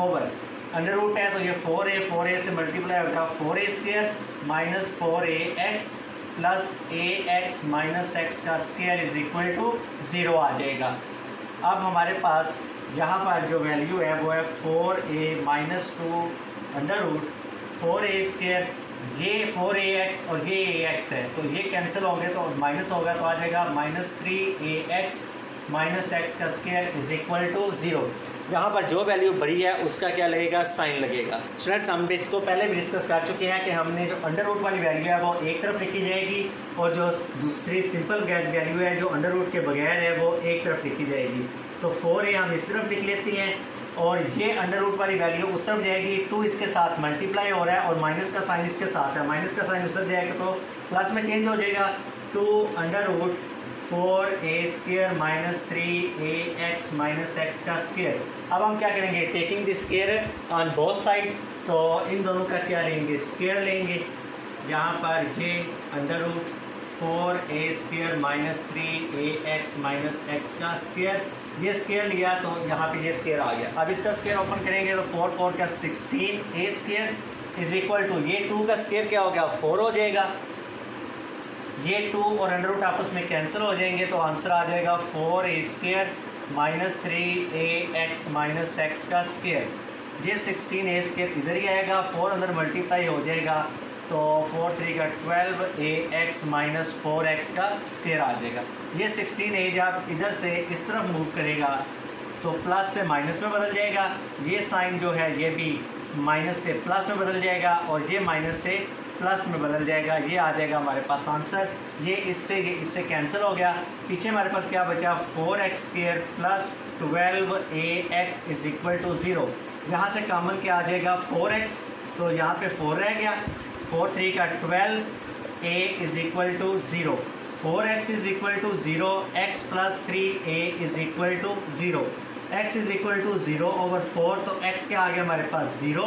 ओवर अंडर रूट है तो ये फोर ए फोर ए से मल्टीप्लाई होगा four a square minus four a x plus a x minus x का square is equal to zero आ जाएगा। अब हमारे पास यहाँ पर जो वैल्यू है, वो है four a minus two under root four a square ये फोर ए एक्स और ये ए एक्स है। तो ये कैंसिल हो गए तो माइनस होगा तो आ जाएगा minus three a x minus x का square is equal to zero यहाँ पर जो वैल्यू बड़ी है, उसका क्या लगेगा? साइन लगेगा। स्टूडेंट्स हम इसको पहले भी डिस्कस कर चुके हैं कि हमने जो अंडर रूट वाली वैल्यू है, वो एक तरफ़ लिखी जाएगी और जो दूसरी सिंपल वैल्यू है, जो अंडर रूट के बगैर है, वो एक तरफ़ लिखी जाएगी। तो फोर ए हम इस तरफ़ लिख लेते हैं। और ये अंडर रूट वाली वैल्यू उस तरफ़ जाएगी टू इसके साथ मल्टीप्लाई हो रहा है और माइनस का साइन इसके साथ है। माइनस का साइन उस तरफ़ जाएगा तो प्लस में चेंज हो जाएगा। Two under root four a square minus three a x minus x का स्केयर अब हम क्या करेंगे? Taking the square on both side तो इन दोनों का क्या लेंगे? स्केयर लेंगे। यहाँ पर ये under root four a square minus three a x minus x का स्केयर ये स्केयर लिया तो यहाँ पे ये स्केयर आ गया। अब इसका स्केयर ओपन करेंगे तो फोर फोर का sixteen a square is equal to ये टू का स्केयर क्या हो गया? फोर हो जाएगा। ये टू और अंडर रूट आपस में कैंसिल हो जाएँगे तो आंसर आ जाएगा four a square minus three a x minus x का स्केयर ये सिक्सटीन ए स्केयर इधर ही आएगा फोर अंदर मल्टीप्लाई हो जाएगा। तो फोर थ्री का twelve a x minus four x का स्केयर आ जाएगा। ये सिक्सटीन ए जब इधर से इस तरफ़ मूव करेगा तो प्लस से माइनस में बदल जाएगा। ये साइन जो है, ये भी माइनस से प्लस में बदल जाएगा और ये माइनस से प्लस में बदल जाएगा। ये आ जाएगा हमारे पास आंसर। ये इससे ये इससे कैंसिल हो गया। पीछे हमारे पास क्या बचा? Four x square plus twelve a x is equal to zero. यहाँ से कॉमन क्या आ जाएगा? Four x. तो यहाँ पे फोर रह गया। फोर थ्री का twelve a is equal to zero. Four x is equal to zero, x plus three a is equal to zero. X is equal to zero over four तो x क्या आ गया हमारे पास? Zero.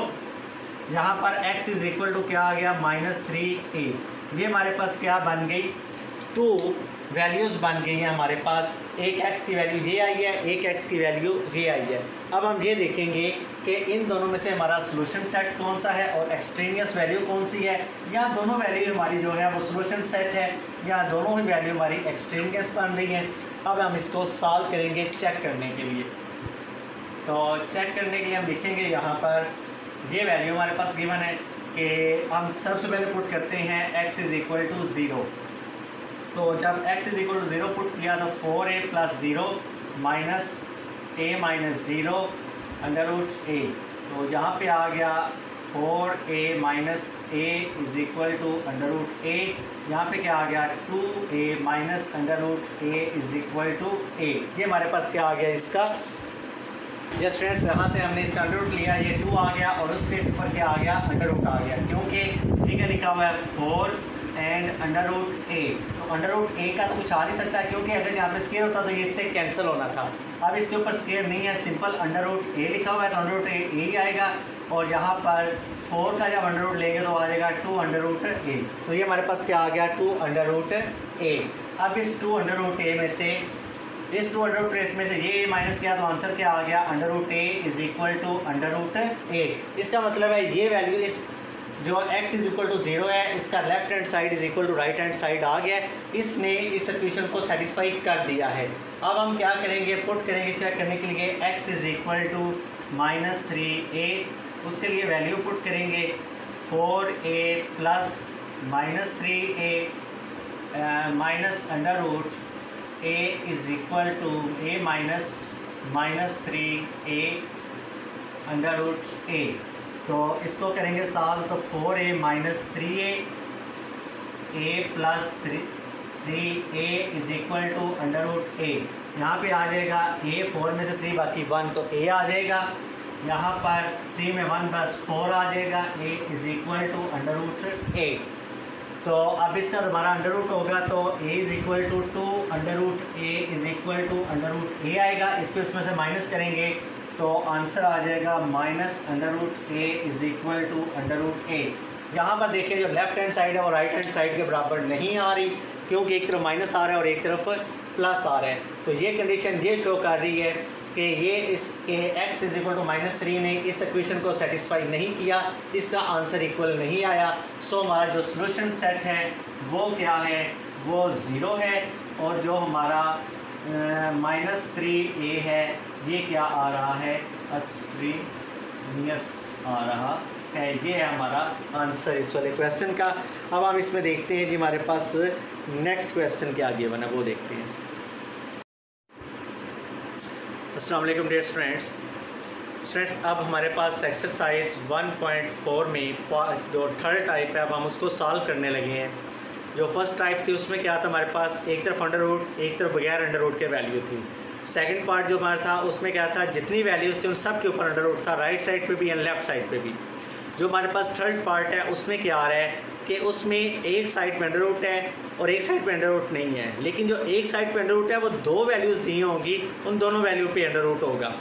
यहाँ पर x is equal to क्या आ गया? Minus three a. ये हमारे पास क्या बन गई? टू वैल्यूज़ बन गई हैं हमारे पास। एक एक्स की वैल्यू ये आई है, एक एक्स की वैल्यू ये आई है। अब हम ये देखेंगे कि इन दोनों में से हमारा सोल्यूशन सेट कौन सा है और एक्सट्रेनियस वैल्यू कौन सी है। या दोनों वैल्यू हमारी जो है वो सोल्यूशन सेट है। या दोनों ही वैल्यू हमारी एक्सट्रेनियस बन रही हैं। अब हम इसको सॉल्व करेंगे चेक करने के लिए। तो चेक करने के लिए हम लिखेंगे यहाँ पर ये वैल्यू हमारे पास गिवन है कि हम सबसे पहले पुट करते हैं x is equal to zero तो जब x is equal to zero put किया तो four a plus zero minus a minus zero under root a तो यहाँ पे आ गया four a minus a is equal to under root a यहाँ पे क्या आ गया two a minus under root a is equal to a ये हमारे पास क्या आ गया इसका? ये स्टूडेंट्स यहाँ से हमने इसका अंडर रूट लिया, ये टू आ गया और उसके ऊपर क्या आ गया अंडर रूट आ गया। क्योंकि ठीक है, लिखा हुआ है four and under root a under root a का तो कुछ आ नहीं सकता, क्योंकि अगर यहाँ पे स्केयर होता तो ये इससे कैंसिल होना था। अब इसके ऊपर स्केयर नहीं है सिंपल अंडर रूट ए लिखा हुआ है तो अंडर रूट ए ही आएगा। और यहाँ पर फोर का जब अंडर रूट लेंगे तो आ जाएगा टू अंडर रूट ए तो ये हमारे पास क्या आ गया? टू अंडर रूट ए अब इस टू अंडर रूट ए में से, इस टू अंडर रूट में से ये माइनस किया तो आंसर क्या आ गया? Under root a is equal to under root a इसका मतलब है ये वैल्यू इस जो x is equal to zero है, इसका left hand side is equal to right hand side आ गया इसने इस इक्वेशन को सेटिस्फाई कर दिया है। अब हम क्या करेंगे? पुट करेंगे चेक करने के लिए x is equal to minus three a उसके लिए वैल्यू पुट करेंगे। Four a plus minus three a minus under root a is equal to a minus minus three a under root a तो इसको करेंगे solve तो four a minus three a a plus three three a is equal to under root a. यहाँ पर आ जाएगा ए, four में से three बाकी वन तो ए आ जाएगा। यहाँ पर थ्री में वन प्लस फोर आ जाएगा, a is equal to under root a. तो अब इसका हमारा अंडर रूट होगा तो a is equal to two, under root a is equal to under root a आएगा। इसको इसमें से माइनस करेंगे तो आंसर आ जाएगा minus under root a is equal to under root a. यहाँ पर देखिए जो लेफ़्ट हैंड साइड है, वो राइट हैंड साइड के बराबर नहीं आ रही, क्योंकि एक तरफ़ माइनस आ रहा है और एक तरफ़ प्लस आ रहा है। तो ये कंडीशन ये शो कर रही है कि ये इस x is equal to minus three ने इस इक्वेशन को सेटिस्फाई नहीं किया, इसका आंसर इक्वल नहीं आया। सो हमारा जो सोल्यूशन सेट है, वो क्या है? वो ज़ीरो है और जो हमारा माइनस थ्री ए है। ये क्या आ रहा है? एक्सट्रीनियस आ रहा है। ये है हमारा आंसर इस वाले क्वेश्चन का। अब हम इसमें देखते हैं जी हमारे पास नेक्स्ट क्वेश्चन क्या आगे बना, वो देखते हैं। अस्सलाम डियर स्टूडेंट्स स्टूडेंट्स अब हमारे पास एक्सरसाइज 1.4 में जो थर्ड टाइप है, अब हम उसको सॉल्व करने लगे हैं। जो फ़र्स्ट टाइप थी, उसमें क्या था, हमारे पास एक तरफ़ अंडर रूट एक तरफ़ बगैर अंडर रूट के वैल्यू थी। सेकंड पार्ट जो हमारा था, उसमें क्या था, जितनी वैल्यूज़ थी, उन सब के ऊपर अंडर रूट था राइट साइड पे भी एंड लेफ़्ट साइड पे भी। जो हमारे पास थर्ड पार्ट है, उसमें क्या आ रहा है कि उसमें एक साइड पे अंडर रूट है और एक साइड पे अंडर रूट नहीं है। लेकिन जो एक साइड पे अंडर रूट है, वो दो वैल्यूज़ दी होंगी, उन दोनों वैल्यू पे अंडर रूट होगा।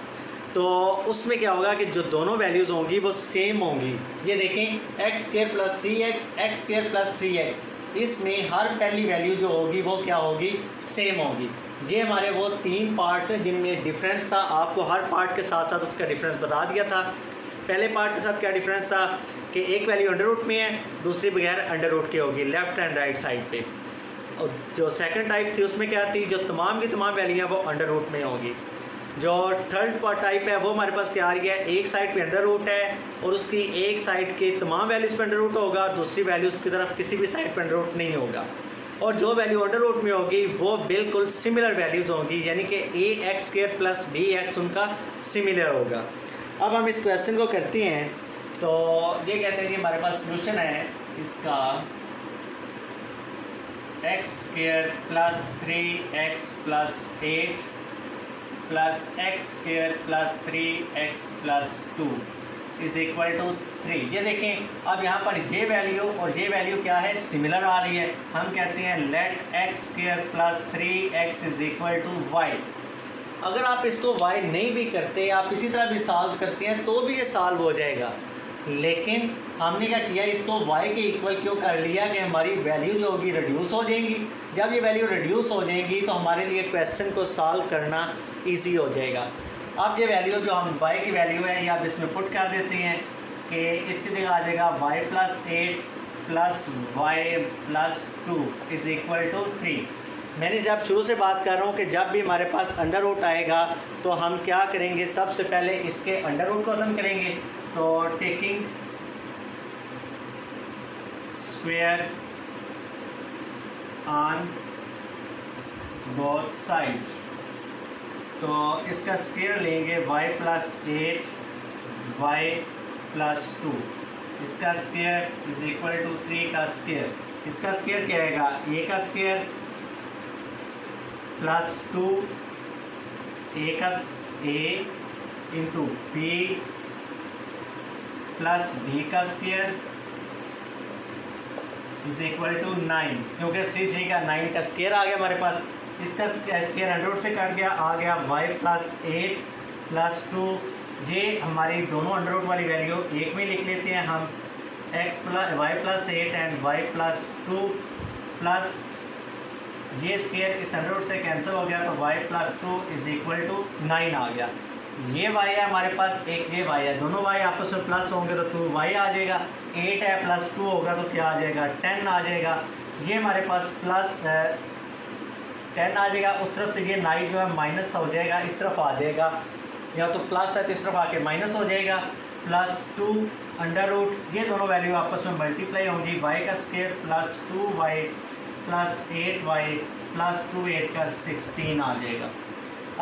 तो उसमें क्या होगा कि जो दोनों वैल्यूज़ होंगी, वो सेम होंगी। ये देखें x square plus three x x square plus three x इसमें हर पहली वैल्यू जो होगी, वो क्या होगी? सेम होगी। ये हमारे वो तीन पार्ट्स हैं जिनमें डिफरेंस था। आपको हर पार्ट के साथ साथ उसका डिफरेंस बता दिया था। पहले पार्ट के साथ क्या डिफरेंस था? कि एक वैल्यू अंडर रूट में है, दूसरी बगैर अंडर रूट की होगी लेफ़्ट एंड राइट साइड पे। और जो सेकंड टाइप थी, उसमें क्या थी? जो तमाम की तमाम वैल्यू हैं, वो अंडर रूट में होंगी। जो थर्ड टाइप है, वो हमारे पास क्या आ रही है? एक साइड पे अंडर रूट है और उसकी एक साइड के तमाम वैल्यूज़ पे अंडर रूट होगा और दूसरी वैल्यूज़ की तरफ़ किसी भी साइड पे अंडर रूट नहीं होगा। और जो वैल्यू अंडर रूट में होगी, वो बिल्कुल सिमिलर वैल्यूज़ होंगी, यानी कि a x square plus b x उनका सिमिलर होगा। अब हम इस क्वेश्चन को करते हैं तो ये कहते हैं कि हमारे पास सोल्यूशन है इसका। X square plus three x plus eight plus x square plus three x plus two is equal to three ये देखें, अब यहाँ पर ये वैल्यू और ये वैल्यू क्या है? सिमिलर आ रही है। हम कहते हैं let x square plus three x is equal to y अगर आप इसको वाई नहीं भी करते, आप इसी तरह भी सॉल्व करते हैं तो भी ये सॉल्व हो जाएगा। लेकिन हमने क्या किया? इसको y के इक्वल क्यों कर लिया कि हमारी वैल्यू जो होगी रिड्यूस हो जाएँगी? जब ये वैल्यू रिड्यूस हो जाएँगी तो हमारे लिए क्वेश्चन को सॉल्व करना इजी हो जाएगा। अब ये वैल्यू जो हम वाई की वैल्यू है, ये आप इसमें पुट कर देते हैं कि इसकी जगह आ जाएगा y plus eight plus y plus two is equal to three मैंने जब शुरू से बात कर रहा हूँ कि जब भी हमारे पास अंडर रूट आएगा तो हम क्या करेंगे? सबसे पहले इसके अंडर रूट को ख़त्म करेंगे। तो taking square on both side तो इसका स्केयर लेंगे y plus eight y plus two इसका square is equal to three का स्केयर इसका स्केयर क्या आएगा? ए का स्केयर प्लस टू ए का a into b plus b का square is equal to nine क्योंकि थ्री थ्री का नाइन का स्केयर आ गया हमारे पास. इसका स्केयर हंड्रेड से कट गया, आ गया y plus eight plus two ये हमारी दोनों अंडर वाली वैल्यू एक में लिख लेते हैं हम। X plus y plus eight and y plus two plus ये स्केयर इस अंडर से कैंसिल हो गया तो y plus two is equal to nine आ गया। ये वाई है हमारे पास, एक ये वाई है। दोनों वाई आपस में प्लस होंगे तो टू वाई आ जाएगा। एट है प्लस टू होगा तो क्या आ जाएगा? टेन आ जाएगा। ये हमारे पास प्लस टेन आ जाएगा, उस तरफ़ से ये नाइन जो है माइनस हो जाएगा, इस तरफ़ आ जाएगा। या तो प्लस है तो इस तरफ़ आके माइनस हो जाएगा, प्लस टू अंडर रूट, ये दोनों वैल्यू आपस में मल्टीप्लाई होंगी। वाई का square plus two y plus eight y plus two eight का सिक्सटीन आ जाएगा।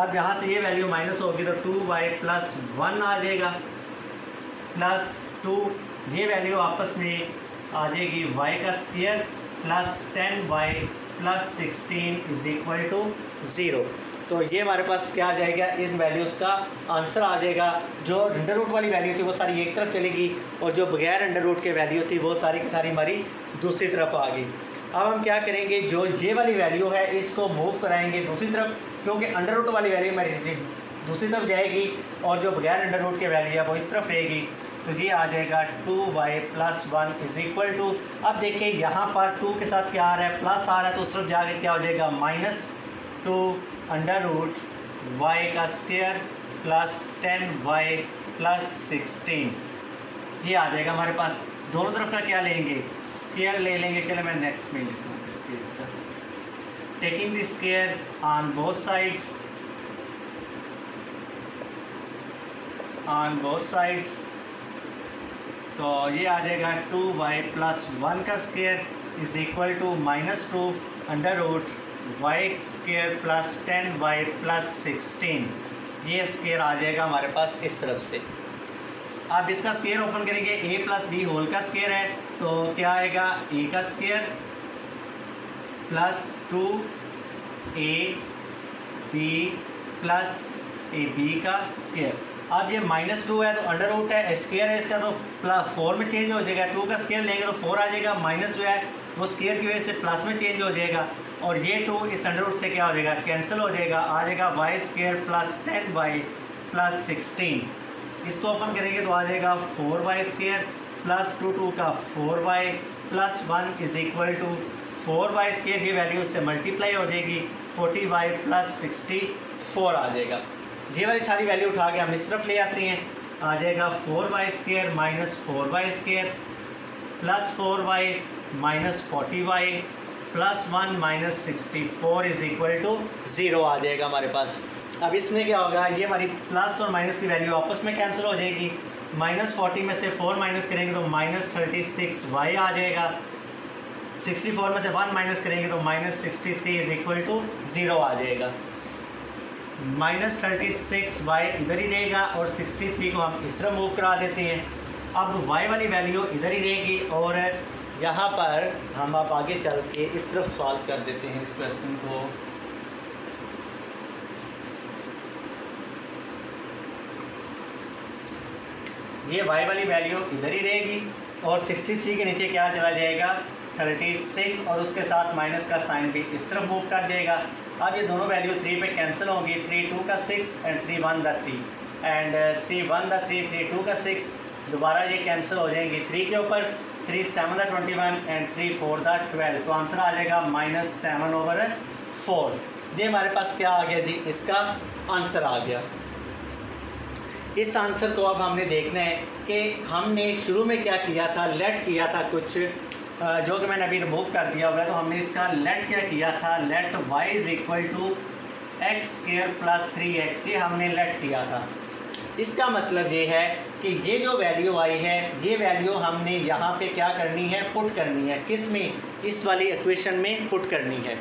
अब यहाँ से ये वैल्यू माइनस होगी तो टू वाई प्लस वन आ जाएगा। प्लस टू, ये वैल्यू आपस में आ जाएगी वाई का square plus ten y plus sixteen is equal to zero तो ये हमारे पास क्या आ जाएगा? इन वैल्यूज़ का आंसर आ जाएगा। जो अंडर रूट वाली वैल्यू थी, वो सारी एक तरफ़ चलेगी और जो बगैर अंडर रूट के वैल्यू थी, वो सारी की सारी हमारी दूसरी तरफ़ आ गई। अब हम क्या करेंगे? जो ये वाली वैल्यू है, इसको मूव कराएँगे दूसरी तरफ़, क्योंकि अंडर रूट वाली वैल्यू मेरी दूसरी तरफ़ जाएगी और जो बगैर अंडर रूट की वैल्यू है, वो इस तरफ़ रहेगी। तो ये आ जाएगा two y plus one is equal to. अब देखिए यहाँ पर टू के साथ क्या आ रहा है? प्लस आ रहा है तो उस तरफ़ जाके क्या हो जाएगा? Minus two under root y का square plus ten y plus sixteen. ये आ जाएगा हमारे पास। दोनों तरफ़ का क्या लेंगे? स्केयर ले लेंगे। चले मैं नेक्स्ट में लिखता हूँ taking the square on both side on both side तो ये आ जाएगा टू वाई प्लस वन का square is equal to minus two under root y square plus ten y plus sixteen. ये स्केयर आ जाएगा हमारे पास इस तरफ़ से। आप इसका स्केयर ओपन करेंगे, ए प्लस बी होल का स्केयर है तो क्या आएगा? ए का square plus two a b plus a b का स्केयर अब ये माइनस टू है तो अंडर रूट है स्केयर है इसका तो प्लस फोर में चेंज हो जाएगा। टू का स्केयर लेंगे तो फोर आ जाएगा माइनस जो है, वो स्केयर की वजह से प्लस में चेंज हो जाएगा। और ये टू इस अंडर रूट से क्या हो जाएगा? कैंसिल हो जाएगा। आ जाएगा y square plus ten y plus sixteen इसको ओपन करेंगे तो आ जाएगा four y square plus two two का four y plus one is equal to four y square की वैल्यू से मल्टीप्लाई हो जाएगी। Forty y plus sixty four आ जाएगा। ये वाली सारी वैल्यू उठा के हम इस तरफ़ ले आते हैं। आ जाएगा four y square minus four y square plus four y minus forty y plus one minus sixty four is equal to zero आ जाएगा हमारे पास। अब इसमें क्या होगा? ये हमारी प्लस और माइनस की वैल्यू आपस में कैंसिल हो जाएगी। माइनस फोर्टी में से फोर माइनस करेंगे तो माइनस थर्टी सिक्स वाई आ जाएगा। सिक्सटी फोर में से वन माइनस करेंगे तो minus sixty three is equal to zero आ जाएगा। माइनस थर्टी सिक्स वाई इधर ही रहेगा और सिक्सटी थ्री को हम इस तरह मूव करा देते हैं। अब वाई वाली वैल्यू इधर ही रहेगी और यहाँ पर हम आप आगे चल के इस तरफ़ सॉल्व कर देते हैं इस क्वेश्चन को। ये वाई वाली वैल्यू इधर ही रहेगी और 63 के नीचे क्या चला जाएगा? 36 और उसके साथ माइनस का साइन भी इस तरफ़ मूव कर जाएगा। अब ये दोनों वैल्यू थ्री पे कैंसिल होंगी. थ्री टू का six and three one the three and three one the three three two का सिक्स दोबारा ये कैंसिल हो जाएँगी. थ्री के ऊपर three seven the twenty one and three four the twelve तो आंसर आ जाएगा माइनस सेवन ओवर फोर ये हमारे पास क्या आ गया जी? इसका आंसर आ गया. इस आंसर को अब हमने देखना है कि हमने शुरू में क्या किया था? लेट किया था कुछ जो कि मैंने अभी रिमूव कर दिया होगा तो हमने इसका लेट क्या किया था? Let y is equal to x square plus three x ये हमने लेट किया था। इसका मतलब ये है कि ये जो वैल्यू आई है, ये वैल्यू हमने यहाँ पे क्या करनी है? पुट करनी है। किसमें? इस वाली इक्वेशन में पुट करनी है।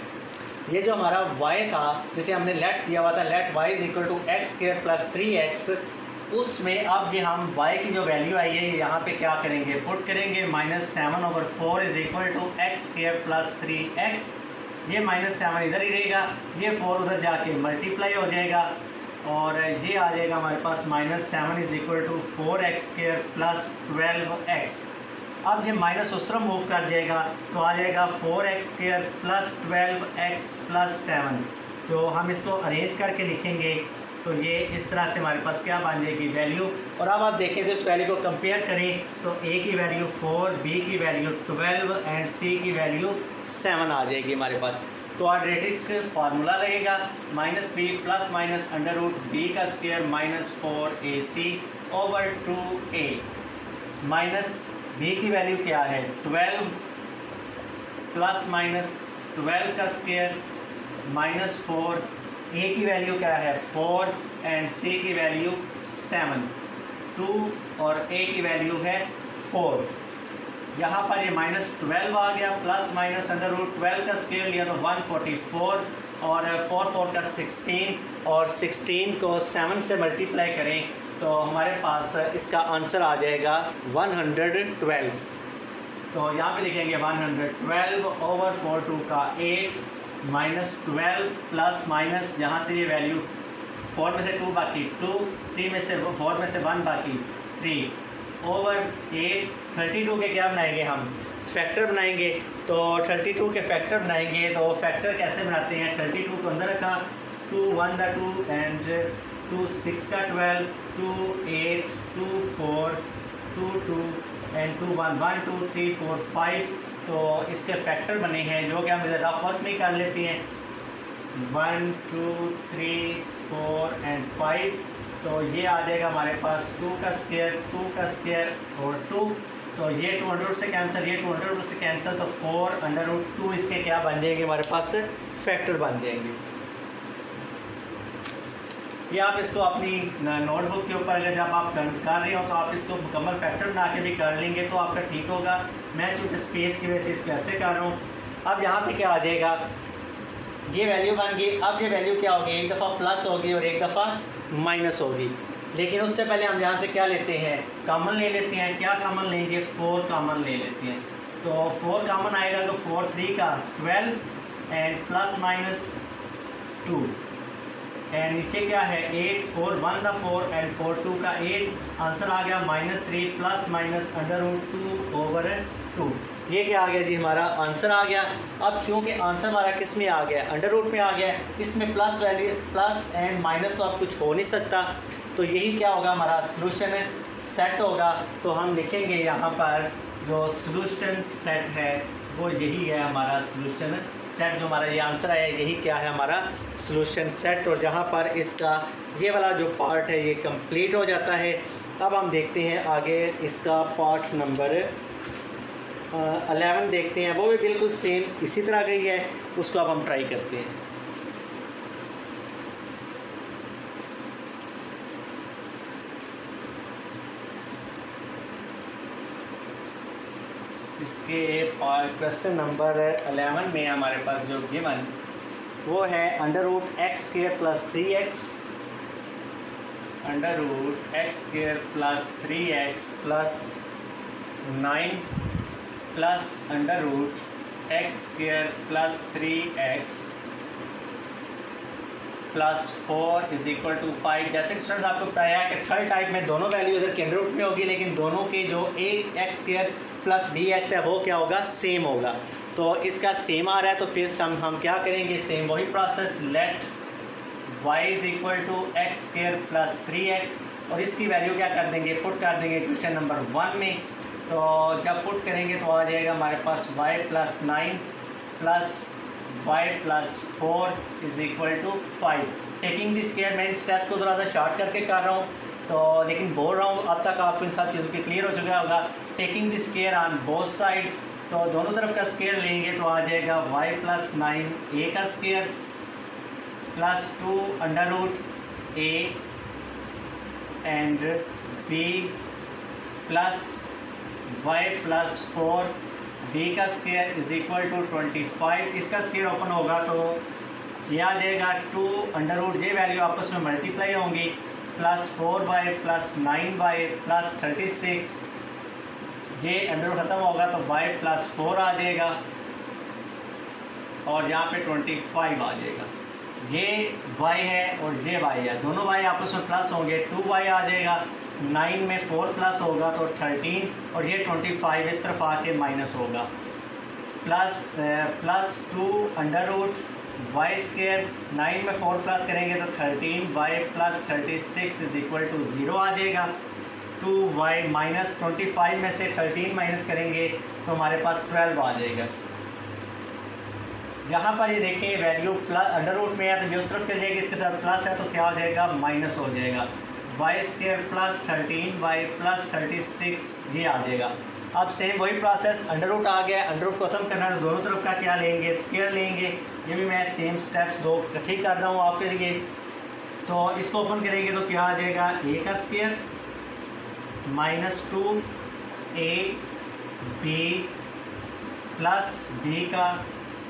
ये जो हमारा y था, जिसे हमने लेट किया हुआ था let y is equal to x square plus three x उसमें अब ये हम y की जो वैल्यू आई है यहाँ पे क्या करेंगे? पुट करेंगे minus seven over four is equal to x square plus three x ये माइनस सेवन इधर ही रहेगा, ये फोर उधर जाके मल्टीप्लाई हो जाएगा और ये आ जाएगा हमारे पास minus seven is equal to four x square plus twelve x अब ये माइनस उस तरफ़ मूव कर जाएगा तो आ जाएगा four x square plus twelve x plus seven तो हम इसको अरेंज करके लिखेंगे तो ये इस तरह से हमारे पास क्या बन जाएगी वैल्यू और अब आप देखें तो इस वैल्यू को कंपेयर करें तो ए की वैल्यू फोर बी की वैल्यू ट्वेल्व एंड सी की वैल्यू सेवन आ जाएगी हमारे पास। तो क्वाड्रेटिक फार्मूला लगेगा minus b plus minus under root b का square minus four a c over two a minus b की वैल्यू क्या है? ट्वेल्व प्लस माइनस ट्वेल्व का स्केयर माइनस फोर ए की वैल्यू क्या है? फोर एंड सी की वैल्यू सेवन टू और ए की वैल्यू है फोर यहाँ पर ये माइनस ट्वेल्व आ गया plus minus under root twelve का स्केल लिया तो वन फोर्टी फोर और फोर फोर का सिक्सटीन और सिक्सटीन को सेवन से मल्टीप्लाई करें तो हमारे पास इसका आंसर आ जाएगा वन हंड्रेड ट्वेल्व तो यहाँ पे लिखेंगे one hundred twelve over four two का eight minus twelve plus minus यहाँ से ये वैल्यू फोर में से टू बाकी टू थ्री में से फोर में से वन बाकी three over eight thirty two के क्या बनाएँगे हम? फैक्टर बनाएँगे। तो थर्टी टू के फैक्टर बनाएँगे तो फैक्टर कैसे बनाते हैं? थर्टी टू को अंदर रखा two one the two and two six का twelve two eight two four two two and two one one two three four five तो इसके फैक्टर बने हैं, जो कि हम इधर रफ वर्क में कर लेते हैं। One two three four and five तो ये आ जाएगा हमारे पास टू का स्केयर टू का स्केयर और टू तो ये टू हंड्रेड से कैंसिल ये टू हंड्रेड से कैंसिल तो फोर अंडर टू इसके क्या बन जाएँगे? हमारे पास फैक्टर बन जाएँगे। ये आप इसको अपनी नोटबुक के ऊपर अगर जब आप कर रहे हो तो आप इसको मुकम्मल फैक्टर बना के भी कर लेंगे तो आपका ठीक होगा। मैं चूँकि स्पेस की वजह से इसको ऐसे कर रहा हूँ, अब यहाँ पे क्या आ जाएगा? ये वैल्यू बन गई। अब ये वैल्यू क्या होगी एक दफ़ा प्लस होगी और एक दफ़ा माइनस होगी लेकिन उससे पहले हम यहाँ से क्या लेते हैं? कामन ले लेते हैं। क्या कामन लेंगे? फोर कामन ले लेते हैं। तो फोर कामन आएगा तो फोर थ्री का twelve and plus minus two and नीचे क्या है? Eight four one the four and four two का एट आंसर आ गया minus three plus minus under root two over two ये क्या आ गया जी हमारा? आंसर आ गया। अब चूँकि आंसर हमारा किसमें आ गया? अंडर रूट में आ गया। इसमें plus value plus and minus तो अब कुछ हो नहीं सकता। तो यही क्या होगा? हमारा सोल्यूशन सेट होगा। तो हम लिखेंगे यहाँ पर जो सोल्यूशन सेट है, वो यही है हमारा सोल्यूशन सेट जो हमारा ये आंसर आया, यही क्या है हमारा सोल्यूशन सेट और जहाँ पर इसका, ये वाला जो पार्ट है, ये कंप्लीट हो जाता है। अब हम देखते हैं आगे इसका पार्ट नंबर अलेवन देखते हैं। वो भी बिल्कुल सेम इसी तरह का ही है उसको अब हम ट्राई करते हैं। इसके क्वेश्चन नंबर अलेवन में हमारे पास जो गिवन वो है under root x square plus three x under root x square plus three x plus nine plus under root x square plus three x plus four is equal to five जैसे कि students आपको बताया कि third type में दोनों value इधर केंद्र root में होगी, लेकिन दोनों के जो a x square plus b x है वो क्या होगा? सेम होगा। तो इसका सेम आ रहा है तो फिर हम हम क्या करेंगे? सेम वही process let y is equal to x square plus three x और इसकी वैल्यू क्या कर देंगे? पुट कर देंगे क्वेश्चन नंबर वन में। तो जब पुट करेंगे तो आ जाएगा हमारे पास y plus nine plus y plus four is equal to five taking this square मैं इन स्टेप्स को थोड़ा सा शॉर्ट करके कर रहा हूँ। तो लेकिन बोल रहा हूँ, अब तक आपको इन सब चीज़ों की क्लियर हो चुका होगा taking this care on both side तो दोनों तरफ़ का स्केयर लेंगे तो आ जाएगा वाई प्लस नाइन ए का square plus two under root a and b plus y plus four b का square is equal to twenty five इसका स्केयर ओपन होगा तो ये आ जाएगा टू अंडर रूट ये वैल्यू आपस में मल्टीप्लाई होंगी। Plus four by plus nine by plus thirty six ये अंडर ख़त्म होगा तो बाई प्लस फोर आ जाएगा। और यहाँ पे ट्वेंटी फाइव आ जाएगा। ये वाई है और ये वाई है। दोनों वाई आपस में प्लस होंगे टू वाई आ जाएगा। नाइन में फोर प्लस होगा तो थर्टीन और ये ट्वेंटी फाइव इस तरफ़ आके माइनस होगा। Plus plus two under root y square nine में फोर प्लस करेंगे तो thirteen y plus thirty six is equal to zero आ जाएगा। Two y minus twenty five में से थर्टीन माइनस करेंगे तो हमारे पास ट्वेल्व आ जाएगा। यहाँ पर ये देखें वैल्यू प्लस अंडर रूट में है तो जो तरफ़ चल जाएगी इसके साथ प्लस है तो क्या हो जाएगा? माइनस हो जाएगा। Y square plus thirteen y plus thirty six ये आ जाएगा। अब सेम वही प्रोसेस अंडर रूट आ गया। अंडर रूट ख़त्म करना है तो दोनों तरफ़ का क्या लेंगे? स्केयर लेंगे। ये भी मैं सेम स्टेप्स दो इकट्ठी कर रहा हूँ आपके लिए। तो इसको ओपन करेंगे तो क्या आ जाएगा? ए का square minus two a b plus b का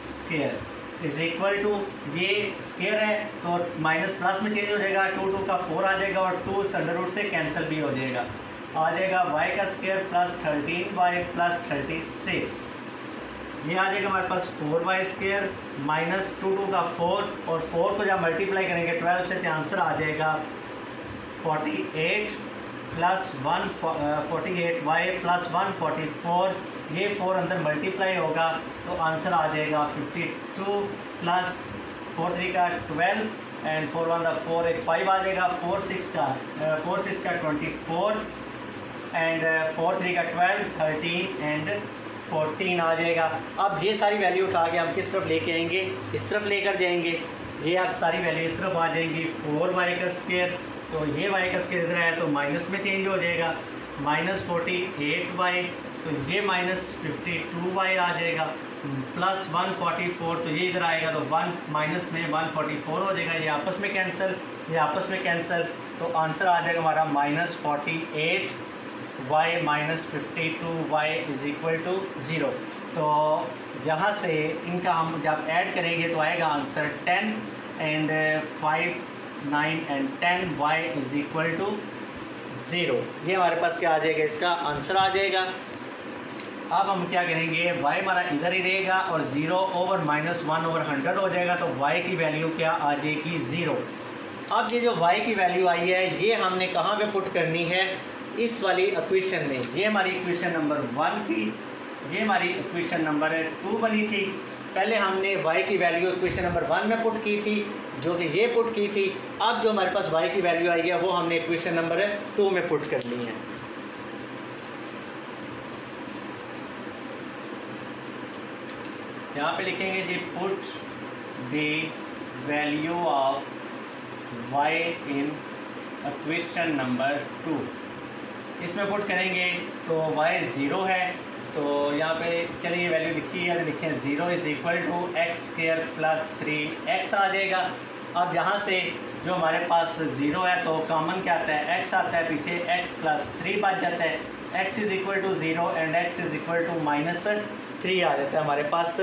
स्केयर इज़ इक्वल टू ये स्केयर है तो माइनस प्लस में चेंज हो जाएगा टू टू का फोर आ जाएगा और टू अंडर रूट से कैंसिल भी हो जाएगा। आ जाएगा वाई का square plus thirteen y plus thirty six ये आ जाएगा हमारे पास four y square minus two two का फोर और फोर को जब मल्टीप्लाई करेंगे ट्वेल्व से तो आंसर आ जाएगा forty eight plus one forty eight y plus one forty four ये फोर अंदर मल्टीप्लाई होगा तो आंसर आ जाएगा fifty two plus four three का ट्वेल्व एंड फोर वन का फोर एक फाइव आ जाएगा फोर सिक्स का फोर सिक्स का twenty four and four three का ट्वेल्व थर्टीन एंड फोर्टीन आ जाएगा। अब ये सारी वैल्यू उठा के हम किस तरफ़ लेके आएँगे? इस तरफ़ लेकर जाएँगे। ये अब सारी वैल्यू इस तरफ़ आ जाएँगी। फोर वाई का स्केयर तो ये वाई का स्केयर इधर आया तो माइनस में चेंज हो जाएगा। माइनस फोर्टी एट वाई तो ये माइनस फिफ्टी टू वाई आ जाएगा। प्लस वन फोर्टी फोर तो ये इधर आएगा तो वन माइनस में वन फोर्टी फोर हो जाएगा। ये आपस में कैंसिल ये आपस में कैंसिल तो आंसर आ जाएगा हमारा minus forty eight y minus fifty two y is equal to zero तो जहाँ से इनका हम जब ऐड करेंगे तो आएगा answer ten and five nine and ten y is equal to zero ये हमारे पास क्या आ जाएगा? इसका आंसर आ जाएगा। अब हम क्या करेंगे? y हमारा इधर ही रहेगा और zero over minus one over hundred हो जाएगा तो y की वैल्यू क्या आ जाएगी? ज़ीरो अब ये जो y की वैल्यू आई है, ये हमने कहाँ पे पुट करनी है? इस वाली इक्वेशन में। ये हमारी इक्वेशन नंबर वन थी, ये हमारी इक्वेशन नंबर टू बनी थी। पहले हमने y की वैल्यू इक्वेशन नंबर वन में पुट की थी, जो कि ये पुट की थी। अब जो हमारे पास y की वैल्यू आई है, वो हमने इक्वेशन नंबर टू में पुट कर करनी है। यहाँ पे लिखेंगे जी put the value of y in equation number two इसमें पुट करेंगे तो y ज़ीरो है तो यहाँ पे चलिए वैल्यू लिखी है लिखें zero is equal to x square plus three x आ जाएगा। अब यहाँ से जो हमारे पास ज़ीरो है तो कॉमन क्या आता है? एक्स आता है, पीछे एक्स प्लस थ्री बच जाता है। X is equal to zero and x is equal to minus three आ जाता है हमारे पास।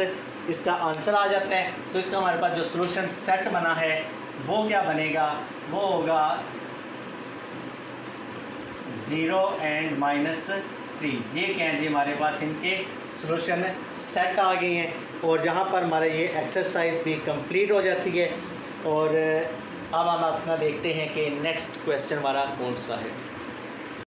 इसका आंसर आ जाता है। तो इसका हमारे पास जो सोल्यूशन सेट बना है, वो क्या बनेगा? वो होगा ज़ीरो एंड माइनस थ्री। ये क्या जी हमारे पास? इनके सोल्यूशन सेट आ गई हैं। और जहाँ पर हमारे ये एक्सरसाइज भी कंप्लीट हो जाती है। और अब हम अपना देखते हैं कि नेक्स्ट क्वेश्चन हमारा कौन सा है।